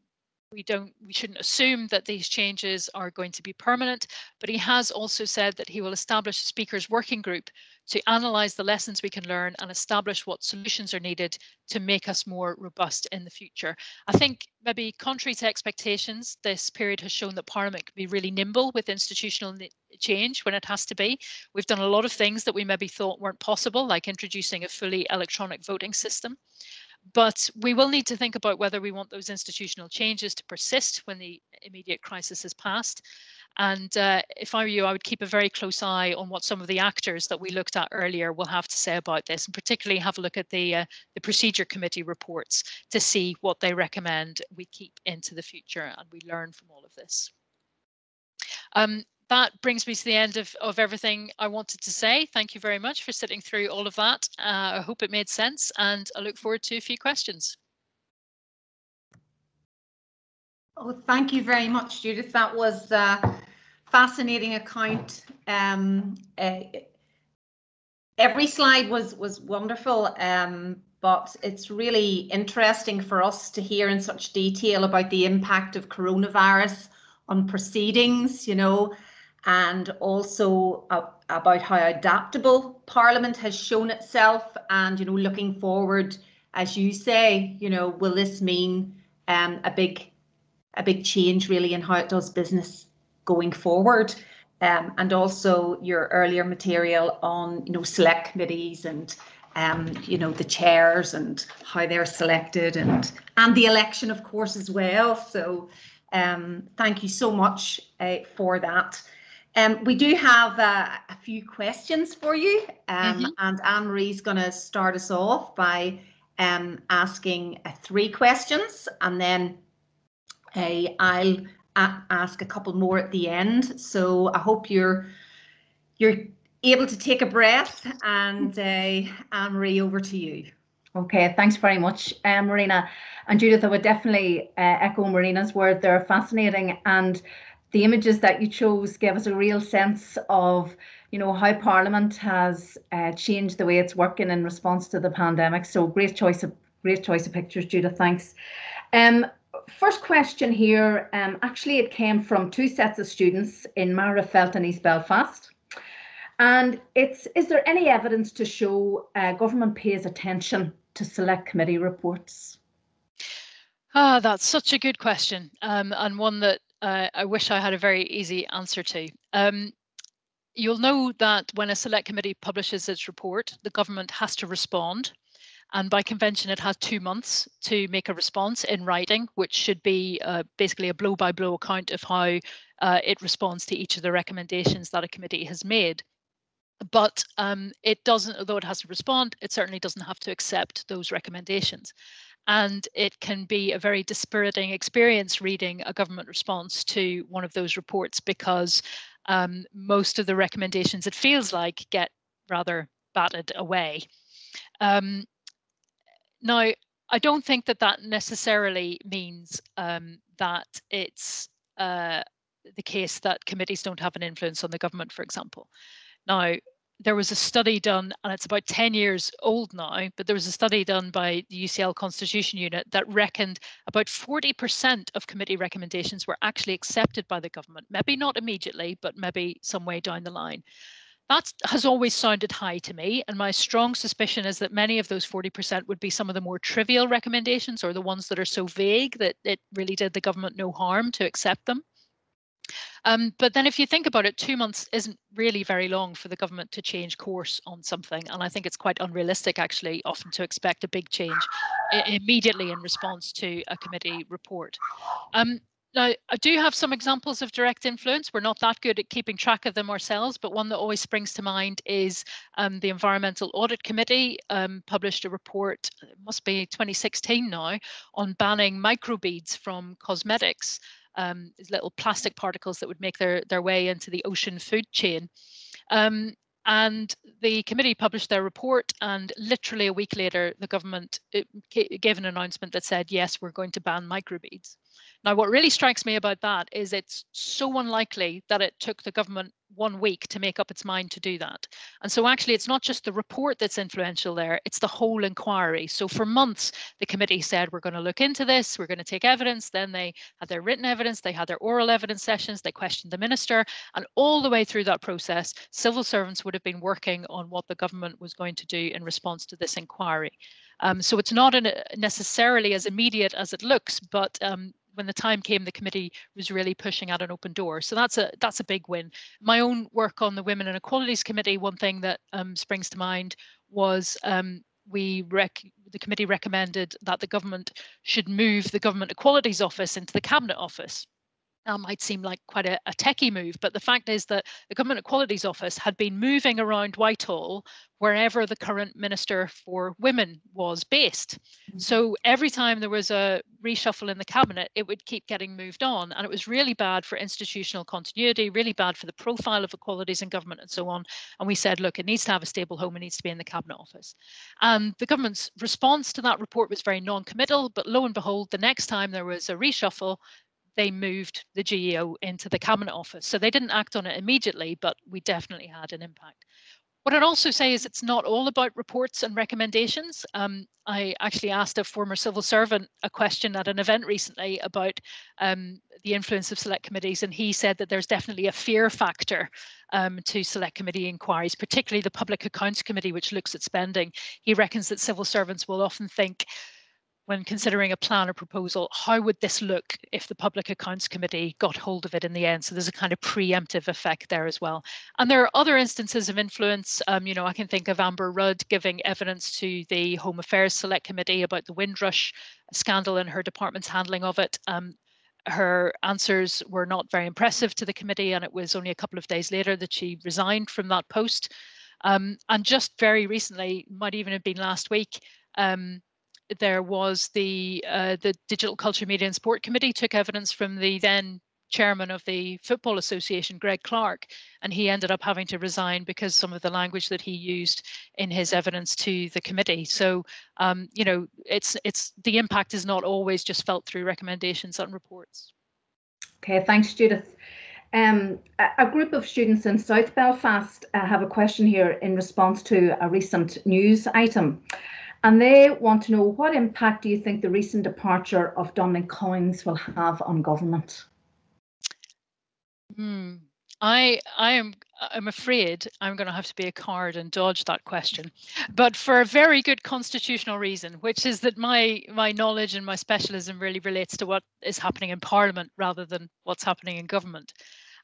we don't we shouldn't assume that these changes are going to be permanent but he has also said that he will establish a speakers working group to analyze the lessons we can learn and establish what solutions are needed to make us more robust in the future. I think maybe contrary to expectations, this period has shown that Parliament can be really nimble with institutional change when it has to be. We've done a lot of things that we maybe thought weren't possible, like introducing a fully electronic voting system. But we will need to think about whether we want those institutional changes to persist when the immediate crisis has passed. And uh, if I were you, I would keep a very close eye on what some of the actors that we looked at earlier will have to say about this, and particularly have a look at the uh, the procedure committee reports to see what they recommend we keep into the future and we learn from all of this. Um, that brings me to the end of, of everything I wanted to say. Thank you very much for sitting through all of that. Uh, I hope it made sense and I look forward to a few questions. Oh, thank you very much, Judith. That was a fascinating account. Um, uh, every slide was was wonderful, um, but it's really interesting for us to hear in such detail about the impact of coronavirus on proceedings, you know, and also uh, about how adaptable Parliament has shown itself, and you know, looking forward, as you say, you know, will this mean um, a big a big change really in how it does business going forward. Um, and also your earlier material on you know select committees and um, you know the chairs and how they're selected and and the election of course as well. So um, thank you so much uh, for that. Um, we do have uh, a few questions for you, um, mm -hmm. and Anne Marie's going to start us off by um, asking uh, three questions, and then uh, I'll ask a couple more at the end. So I hope you're you're able to take a breath and uh, Anne Marie, over to you. Okay, thanks very much, uh, Marina. And Judith, I would definitely uh, echo Marina's word. They're fascinating and the images that you chose gave us a real sense of you know how parliament has uh, changed the way it's working in response to the pandemic so great choice of great choice of pictures judith thanks um, first question here, um, actually it came from two sets of students in Magherafelt and East Belfast. And it's, is there any evidence to show uh, government pays attention to select committee reports? Ah, that's such a good question um, and one that uh, I wish I had a very easy answer to. Um, you'll know that when a select committee publishes its report, the government has to respond. And by convention, it has two months to make a response in writing, which should be uh, basically a blow by blow account of how uh, it responds to each of the recommendations that a committee has made. but um, it doesn't, although it has to respond, it certainly doesn't have to accept those recommendations. And it can be a very dispiriting experience reading a government response to one of those reports because um, most of the recommendations, it feels like, get rather batted away. Um, now, I don't think that that necessarily means um, that it's uh, the case that committees don't have an influence on the government, for example. Now, there was a study done, and it's about 10 years old now, but there was a study done by the UCL Constitution Unit that reckoned about 40% of committee recommendations were actually accepted by the government. Maybe not immediately, but maybe some way down the line. That has always sounded high to me, and my strong suspicion is that many of those 40% would be some of the more trivial recommendations or the ones that are so vague that it really did the government no harm to accept them. Um, but then if you think about it, two months isn't really very long for the government to change course on something. And I think it's quite unrealistic, actually, often to expect a big change immediately in response to a committee report. Um, now, I do have some examples of direct influence. We're not that good at keeping track of them ourselves, but one that always springs to mind is um, the Environmental Audit Committee um, published a report, it must be 2016 now, on banning microbeads from cosmetics um, little plastic particles that would make their, their way into the ocean food chain. Um, and the committee published their report, and literally a week later, the government gave an announcement that said, yes, we're going to ban microbeads. Now, what really strikes me about that is it's so unlikely that it took the government one week to make up its mind to do that. And so actually it's not just the report that's influential there, it's the whole inquiry. So for months, the committee said, we're going to look into this, we're going to take evidence. Then they had their written evidence, they had their oral evidence sessions, they questioned the minister. And all the way through that process, civil servants would have been working on what the government was going to do in response to this inquiry. Um, so it's not necessarily as immediate as it looks, but um, when the time came, the committee was really pushing at an open door. So that's a that's a big win. My own work on the Women and Equalities Committee, one thing that um, springs to mind was um, we rec the committee recommended that the government should move the Government Equalities Office into the Cabinet Office. That might seem like quite a, a techie move, but the fact is that the Government Equalities Office had been moving around Whitehall wherever the current Minister for Women was based. Mm-hmm. So every time there was a reshuffle in the cabinet, it would keep getting moved on. And it was really bad for institutional continuity, really bad for the profile of equalities in government and so on. And we said, look, it needs to have a stable home, it needs to be in the cabinet office. And the government's response to that report was very non-committal, but lo and behold, the next time there was a reshuffle, they moved the GEO into the Cabinet Office. So they didn't act on it immediately, but we definitely had an impact. What I'd also say is it's not all about reports and recommendations. Um, I actually asked a former civil servant a question at an event recently about um, the influence of select committees, and he said that there's definitely a fear factor um, to select committee inquiries, particularly the Public Accounts Committee, which looks at spending. He reckons that civil servants will often think, when considering a plan or proposal, how would this look if the Public Accounts Committee got hold of it in the end? So there's a kind of preemptive effect there as well. And there are other instances of influence. Um, you know, I can think of Amber Rudd giving evidence to the Home Affairs Select Committee about the Windrush scandal and her department's handling of it. Um, her answers were not very impressive to the committee, and it was only a couple of days later that she resigned from that post. Um, and just very recently, might even have been last week, um, there was the uh, the Digital Culture, Media and Sport Committee took evidence from the then chairman of the Football Association, Greg Clarke, and he ended up having to resign because some of the language that he used in his evidence to the committee. So, um, you know, it's it's the impact is not always just felt through recommendations and reports. Okay, thanks, Judith. Um, a, group of students in South Belfast uh, have a question here in response to a recent news item. And they want to know what impact do you think the recent departure of Dominic Cummings will have on government? Hmm. I I am I'm afraid I'm going to have to be a card and dodge that question, but for a very good constitutional reason, which is that my my knowledge and my specialism really relates to what is happening in Parliament rather than what's happening in government.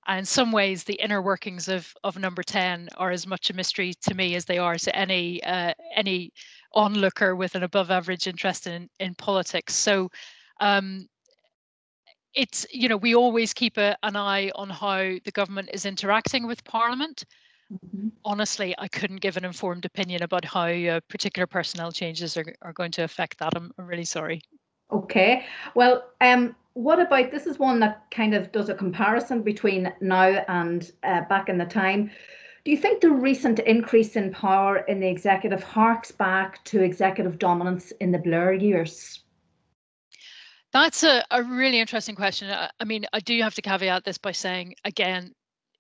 And in some ways, the inner workings of of Number Ten are as much a mystery to me as they are to any uh, any onlooker with an above average interest in, in politics. So um, it's, you know, we always keep a, an eye on how the government is interacting with Parliament. mm-hmm. honestly, I couldn't give an informed opinion about how uh, particular personnel changes are, are going to affect that. I'm, I'm really sorry. Okay. Well, um, what about this is one that kind of does a comparison between now and uh, back in the time. Do you think the recent increase in power in the executive harks back to executive dominance in the Blair years? That's a, a really interesting question. I, I mean, I do have to caveat this by saying, again,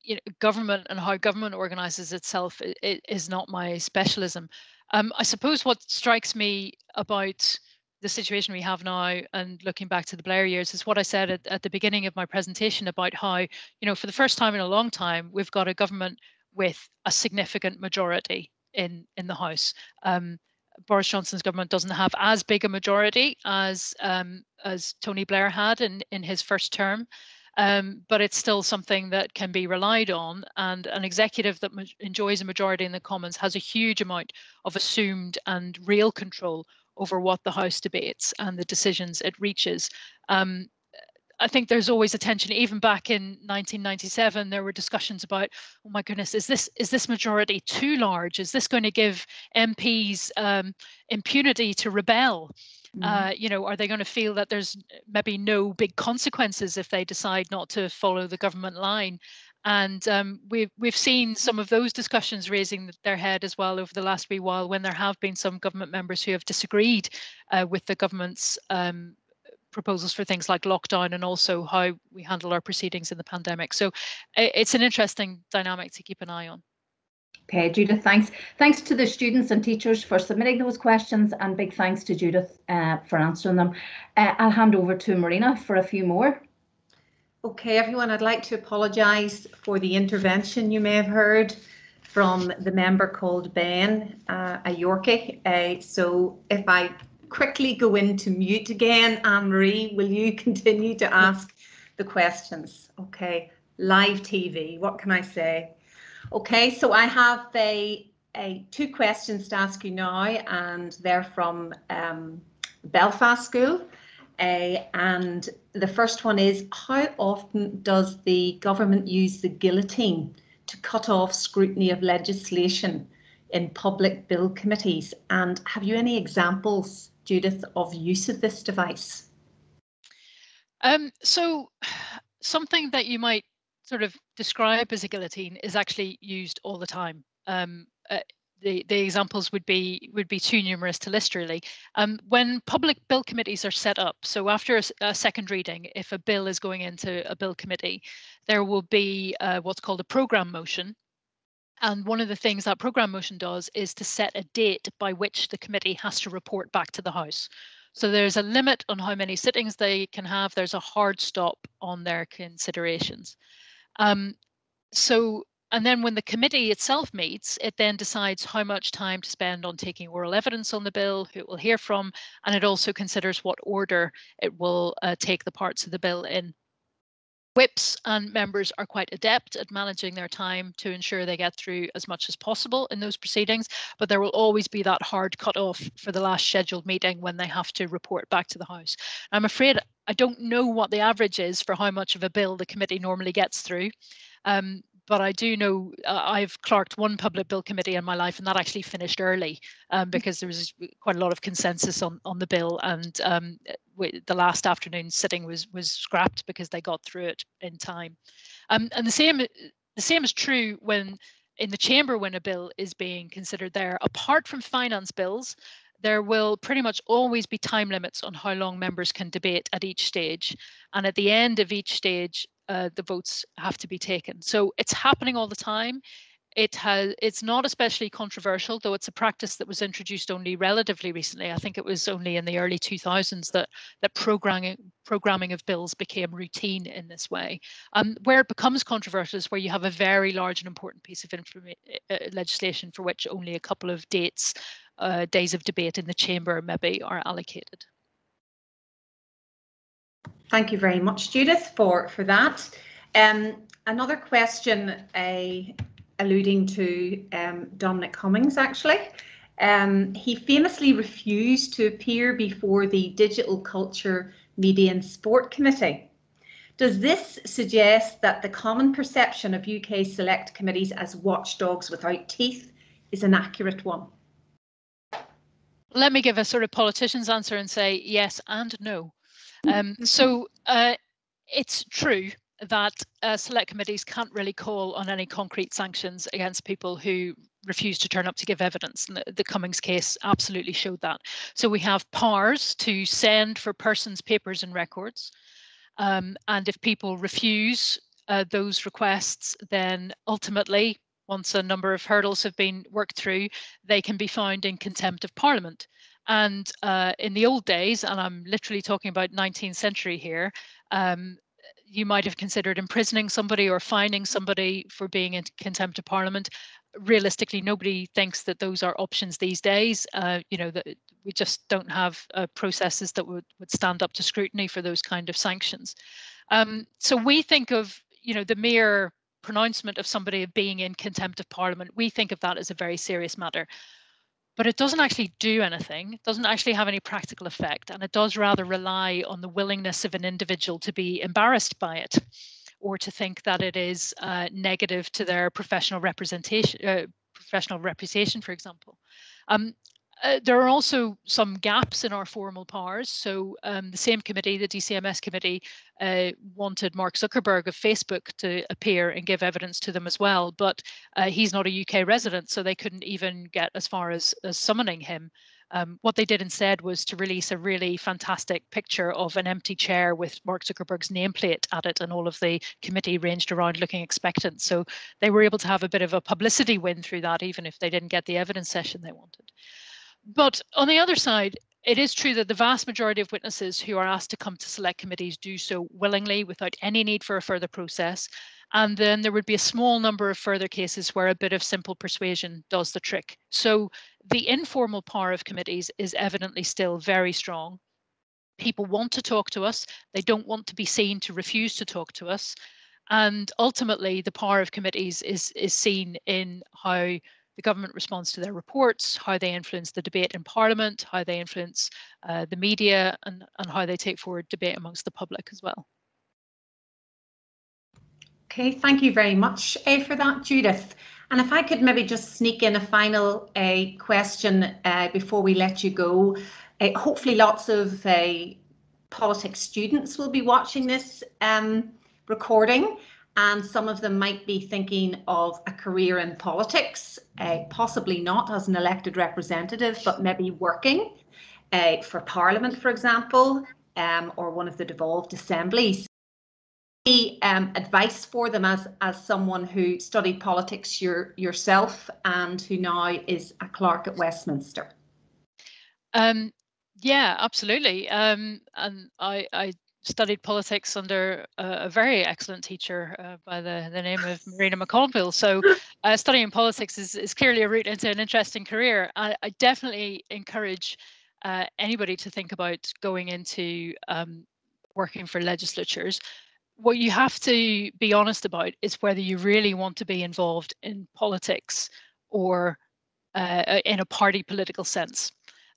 you know, government and how government organizes itself is, not my specialism. Um, I suppose what strikes me about the situation we have now and looking back to the Blair years is what I said at, at the beginning of my presentation about how, you know, for the first time in a long time, we've got a government with a significant majority in in the House. Um, Boris Johnson's government doesn't have as big a majority as um, as Tony Blair had in in his first term, um, but it's still something that can be relied on. And an executive that ma- enjoys a majority in the Commons has a huge amount of assumed and real control over what the House debates and the decisions it reaches. Um, I think there's always a tension. Even back in 1997, there were discussions about, oh my goodness, is this is this majority too large? Is this going to give MPs um, impunity to rebel? Mm. Uh, you know, are they going to feel that there's maybe no big consequences if they decide not to follow the government line? And um, we've we've seen some of those discussions raising their head as well over the last wee while when there have been some government members who have disagreed uh, with the government's um, proposals for things like lockdown and also how we handle our proceedings in the pandemic. So it's an interesting dynamic to keep an eye on. Okay, Judith, thanks. Thanks to the students and teachers for submitting those questions and big thanks to Judith uh, for answering them. Uh, I'll hand over to Marina for a few more. Okay, everyone, I'd like to apologise for the intervention you may have heard from the member called Ben, uh, a Yorkie. Uh, so if I quickly go into mute again. Anne-Marie, will you continue to ask the questions? Okay, live TV, what can I say? Okay, so I have a, a two questions to ask you now, and they're from um, Belfast School. Uh, and the first one is, how often does the government use the guillotine to cut off scrutiny of legislation in public bill committees? And have you any examples Judith, of use of this device? Um, so something that you might sort of describe as a guillotine is actually used all the time. Um, uh, the, the examples would be would be too numerous to list really. Um, when public bill committees are set up, so after a, a, second reading, if a bill is going into a bill committee, there will be uh, what's called a program motion, and one of the things that programme motion does is to set a date by which the committee has to report back to the House. So there's a limit on how many sittings they can have. There's a hard stop on their considerations. Um, so, and then when the committee itself meets, it then decides how much time to spend on taking oral evidence on the bill, who it will hear from, and it also considers what order it will uh, take the parts of the bill in. Whips and members are quite adept at managing their time to ensure they get through as much as possible in those proceedings, but there will always be that hard cut off for the last scheduled meeting when they have to report back to the House. I'm afraid I don't know what the average is for how much of a bill the committee normally gets through. Um, but I do know uh, I've clerked one public bill committee in my life, and that actually finished early um, mm. because there was quite a lot of consensus on on the bill, and um, the last afternoon sitting was was scrapped because they got through it in time. Um, and the same the same is true when in the chamber when a bill is being considered there. Apart from finance bills, there will pretty much always be time limits on how long members can debate at each stage. And at the end of each stage, uh, the votes have to be taken. So it's happening all the time. It has it's not especially controversial, though it's a practice that was introduced only relatively recently. I think it was only in the early 2000s that that programming programming of bills became routine in this way. Um, where it becomes controversial is where you have a very large and important piece of uh, legislation for which only a couple of dates, uh, days of debate in the chamber maybe are allocated. Thank you very much, Judith, for, for that. Um, another question uh, alluding to um, Dominic Cummings, actually. Um, he famously refused to appear before the Digital Culture, Media and Sport Committee Does this suggest that the common perception of UK select committees as watchdogs without teeth is an accurate one? Let me give a sort of politician's answer and say yes and no. Um, so uh, it's true that uh, select committees can't really call on any concrete sanctions against people who refuse to turn up to give evidence. And the, the Cummings case absolutely showed that. So we have powers to send for persons, papers and records. Um, and if people refuse uh, those requests, then ultimately, once a number of hurdles have been worked through, they can be found in contempt of Parliament. And uh, in the old days, and I'm literally talking about 19th century here, um, you might have considered imprisoning somebody or fining somebody for being in contempt of Parliament. Realistically, nobody thinks that those are options these days. Uh, you know that we just don't have uh, processes that would would stand up to scrutiny for those kind of sanctions. Um, so we think of you know the mere pronouncement of somebody being in contempt of Parliament. We think of that as a very serious matter but it doesn't actually do anything, it doesn't actually have any practical effect, and it does rather rely on the willingness of an individual to be embarrassed by it or to think that it is uh, negative to their professional representation, uh, professional reputation, for example. Um, uh, there are also some gaps in our formal powers. So um, the same committee, the DCMS committee, uh, wanted Mark Zuckerberg of Facebook to appear and give evidence to them as well, but uh, he's not a UK resident, so they couldn't even get as far as, as summoning him. Um, what they did instead was to release a really fantastic picture of an empty chair with Mark Zuckerberg's nameplate at it, and all of the committee ranged around looking expectant. So they were able to have a bit of a publicity win through that, even if they didn't get the evidence session they wanted. But on the other side, it is true that the vast majority of witnesses who are asked to come to select committees do so willingly without any need for a further process. And then there would be a small number of further cases where a bit of simple persuasion does the trick. So the informal power of committees is evidently still very strong. People want to talk to us. They don't want to be seen to refuse to talk to us. And ultimately, the power of committees is, is seen in how the government responds to their reports, how they influence the debate in Parliament, how they influence uh, the media, and, and how they take forward debate amongst the public as well. Okay, thank you very much uh, for that, Judith. And if I could maybe just sneak in a final uh, question uh, before we let you go. Hopefully lots of politics students will be watching this um, recording and some of them might be thinking of a career in politics, uh, possibly not as an elected representative, but maybe working uh, for Parliament, for example, um, or one of the devolved assemblies. Any um, advice for them as as someone who studied politics your, yourself and who now is a clerk at Westminster? Um, yeah, absolutely. Um, and I, I studied politics under a, very excellent teacher uh, by the, the name of Marina McConville. So uh, studying politics is, is clearly a route into an interesting career. I, I definitely encourage uh, anybody to think about going into um, working for legislatures. What you have to be honest about is whether you really want to be involved in politics or uh, in a party political sense.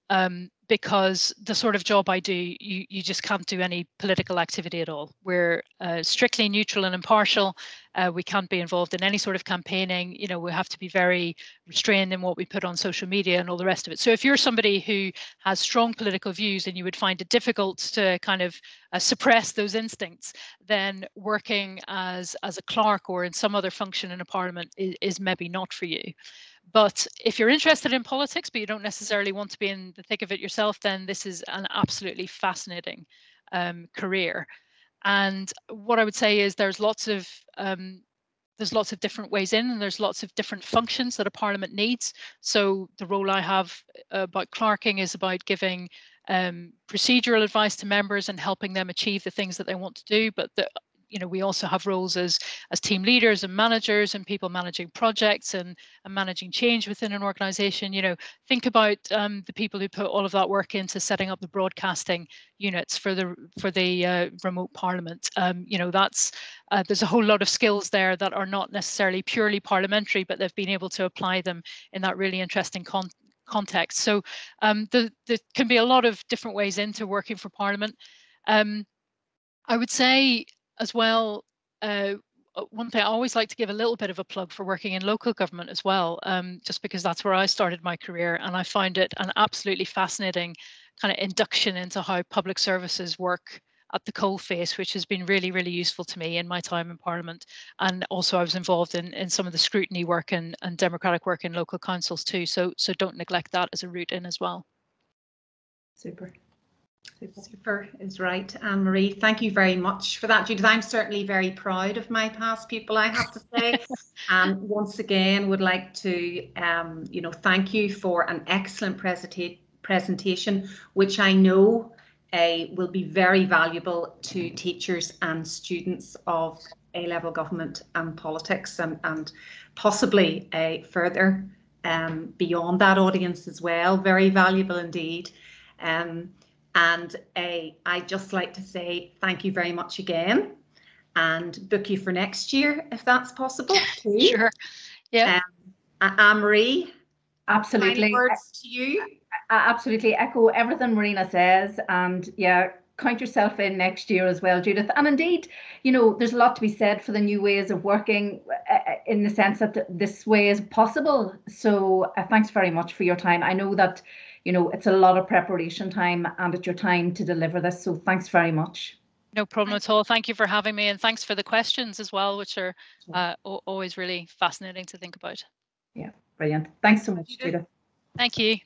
Um, because the sort of job I do, you, you just can't do any political activity at all. We're uh, strictly neutral and impartial. Uh, we can't be involved in any sort of campaigning. You know, we have to be very restrained in what we put on social media and all the rest of it. So if you're somebody who has strong political views and you would find it difficult to kind of uh, suppress those instincts, then working as as a clerk or in some other function in a parliament is, is maybe not for you. But if you're interested in politics, but you don't necessarily want to be in the thick of it yourself, then this is an absolutely fascinating um, career. And what I would say is there's lots of um, there's lots of different ways in and there's lots of different functions that a parliament needs. So the role I have uh, about clerking is about giving um, procedural advice to members and helping them achieve the things that they want to do. But the you know we also have roles as as team leaders and managers and people managing projects and, and managing change within an organization you know think about um, the people who put all of that work into setting up the broadcasting units for the for the uh, remote parliament. Um, you know that's uh, there's a whole lot of skills there that are not necessarily purely parliamentary but they've been able to apply them in that really interesting con context. So um, the, there can be a lot of different ways into working for parliament. Um, I would say as well, uh, uh, one thing I always like to give a little bit of a plug for working in local government as well, um, just because that's where I started my career. And I find it an absolutely fascinating kind of induction into how public services work at the coalface, which has been really, really useful to me in my time in Parliament. And also I was involved in, in some of the scrutiny work and, and democratic work in local councils too. So so don't neglect that as a route in as well. Super. Super is right. Anne Marie, thank you very much for that, Judith. I'm certainly very proud of my past people, I have to say. and once again, would like to, um, you know, thank you for an excellent presenta presentation, which I know uh, will be very valuable to teachers and students of A-level government and politics and, and possibly uh, further um, beyond that audience as well. Very valuable indeed. Um, and uh, I'd just like to say thank you very much again and book you for next year if that's possible. Too. Sure. Yeah. Um, Anne-Marie. Absolutely. words to you. I absolutely echo everything Marina says. And yeah, count yourself in next year as well, Judith. And indeed, you know, there's a lot to be said for the new ways of working uh, uh in the sense that this way is possible. So uh, thanks very much for your time. I know that you know, it's a lot of preparation time and it's your time to deliver this. So thanks very much. No problem at all. Thank you for having me and thanks for the questions as well, which are uh, always really fascinating to think about. Yeah, brilliant. Thanks so much, Judith. Thank you.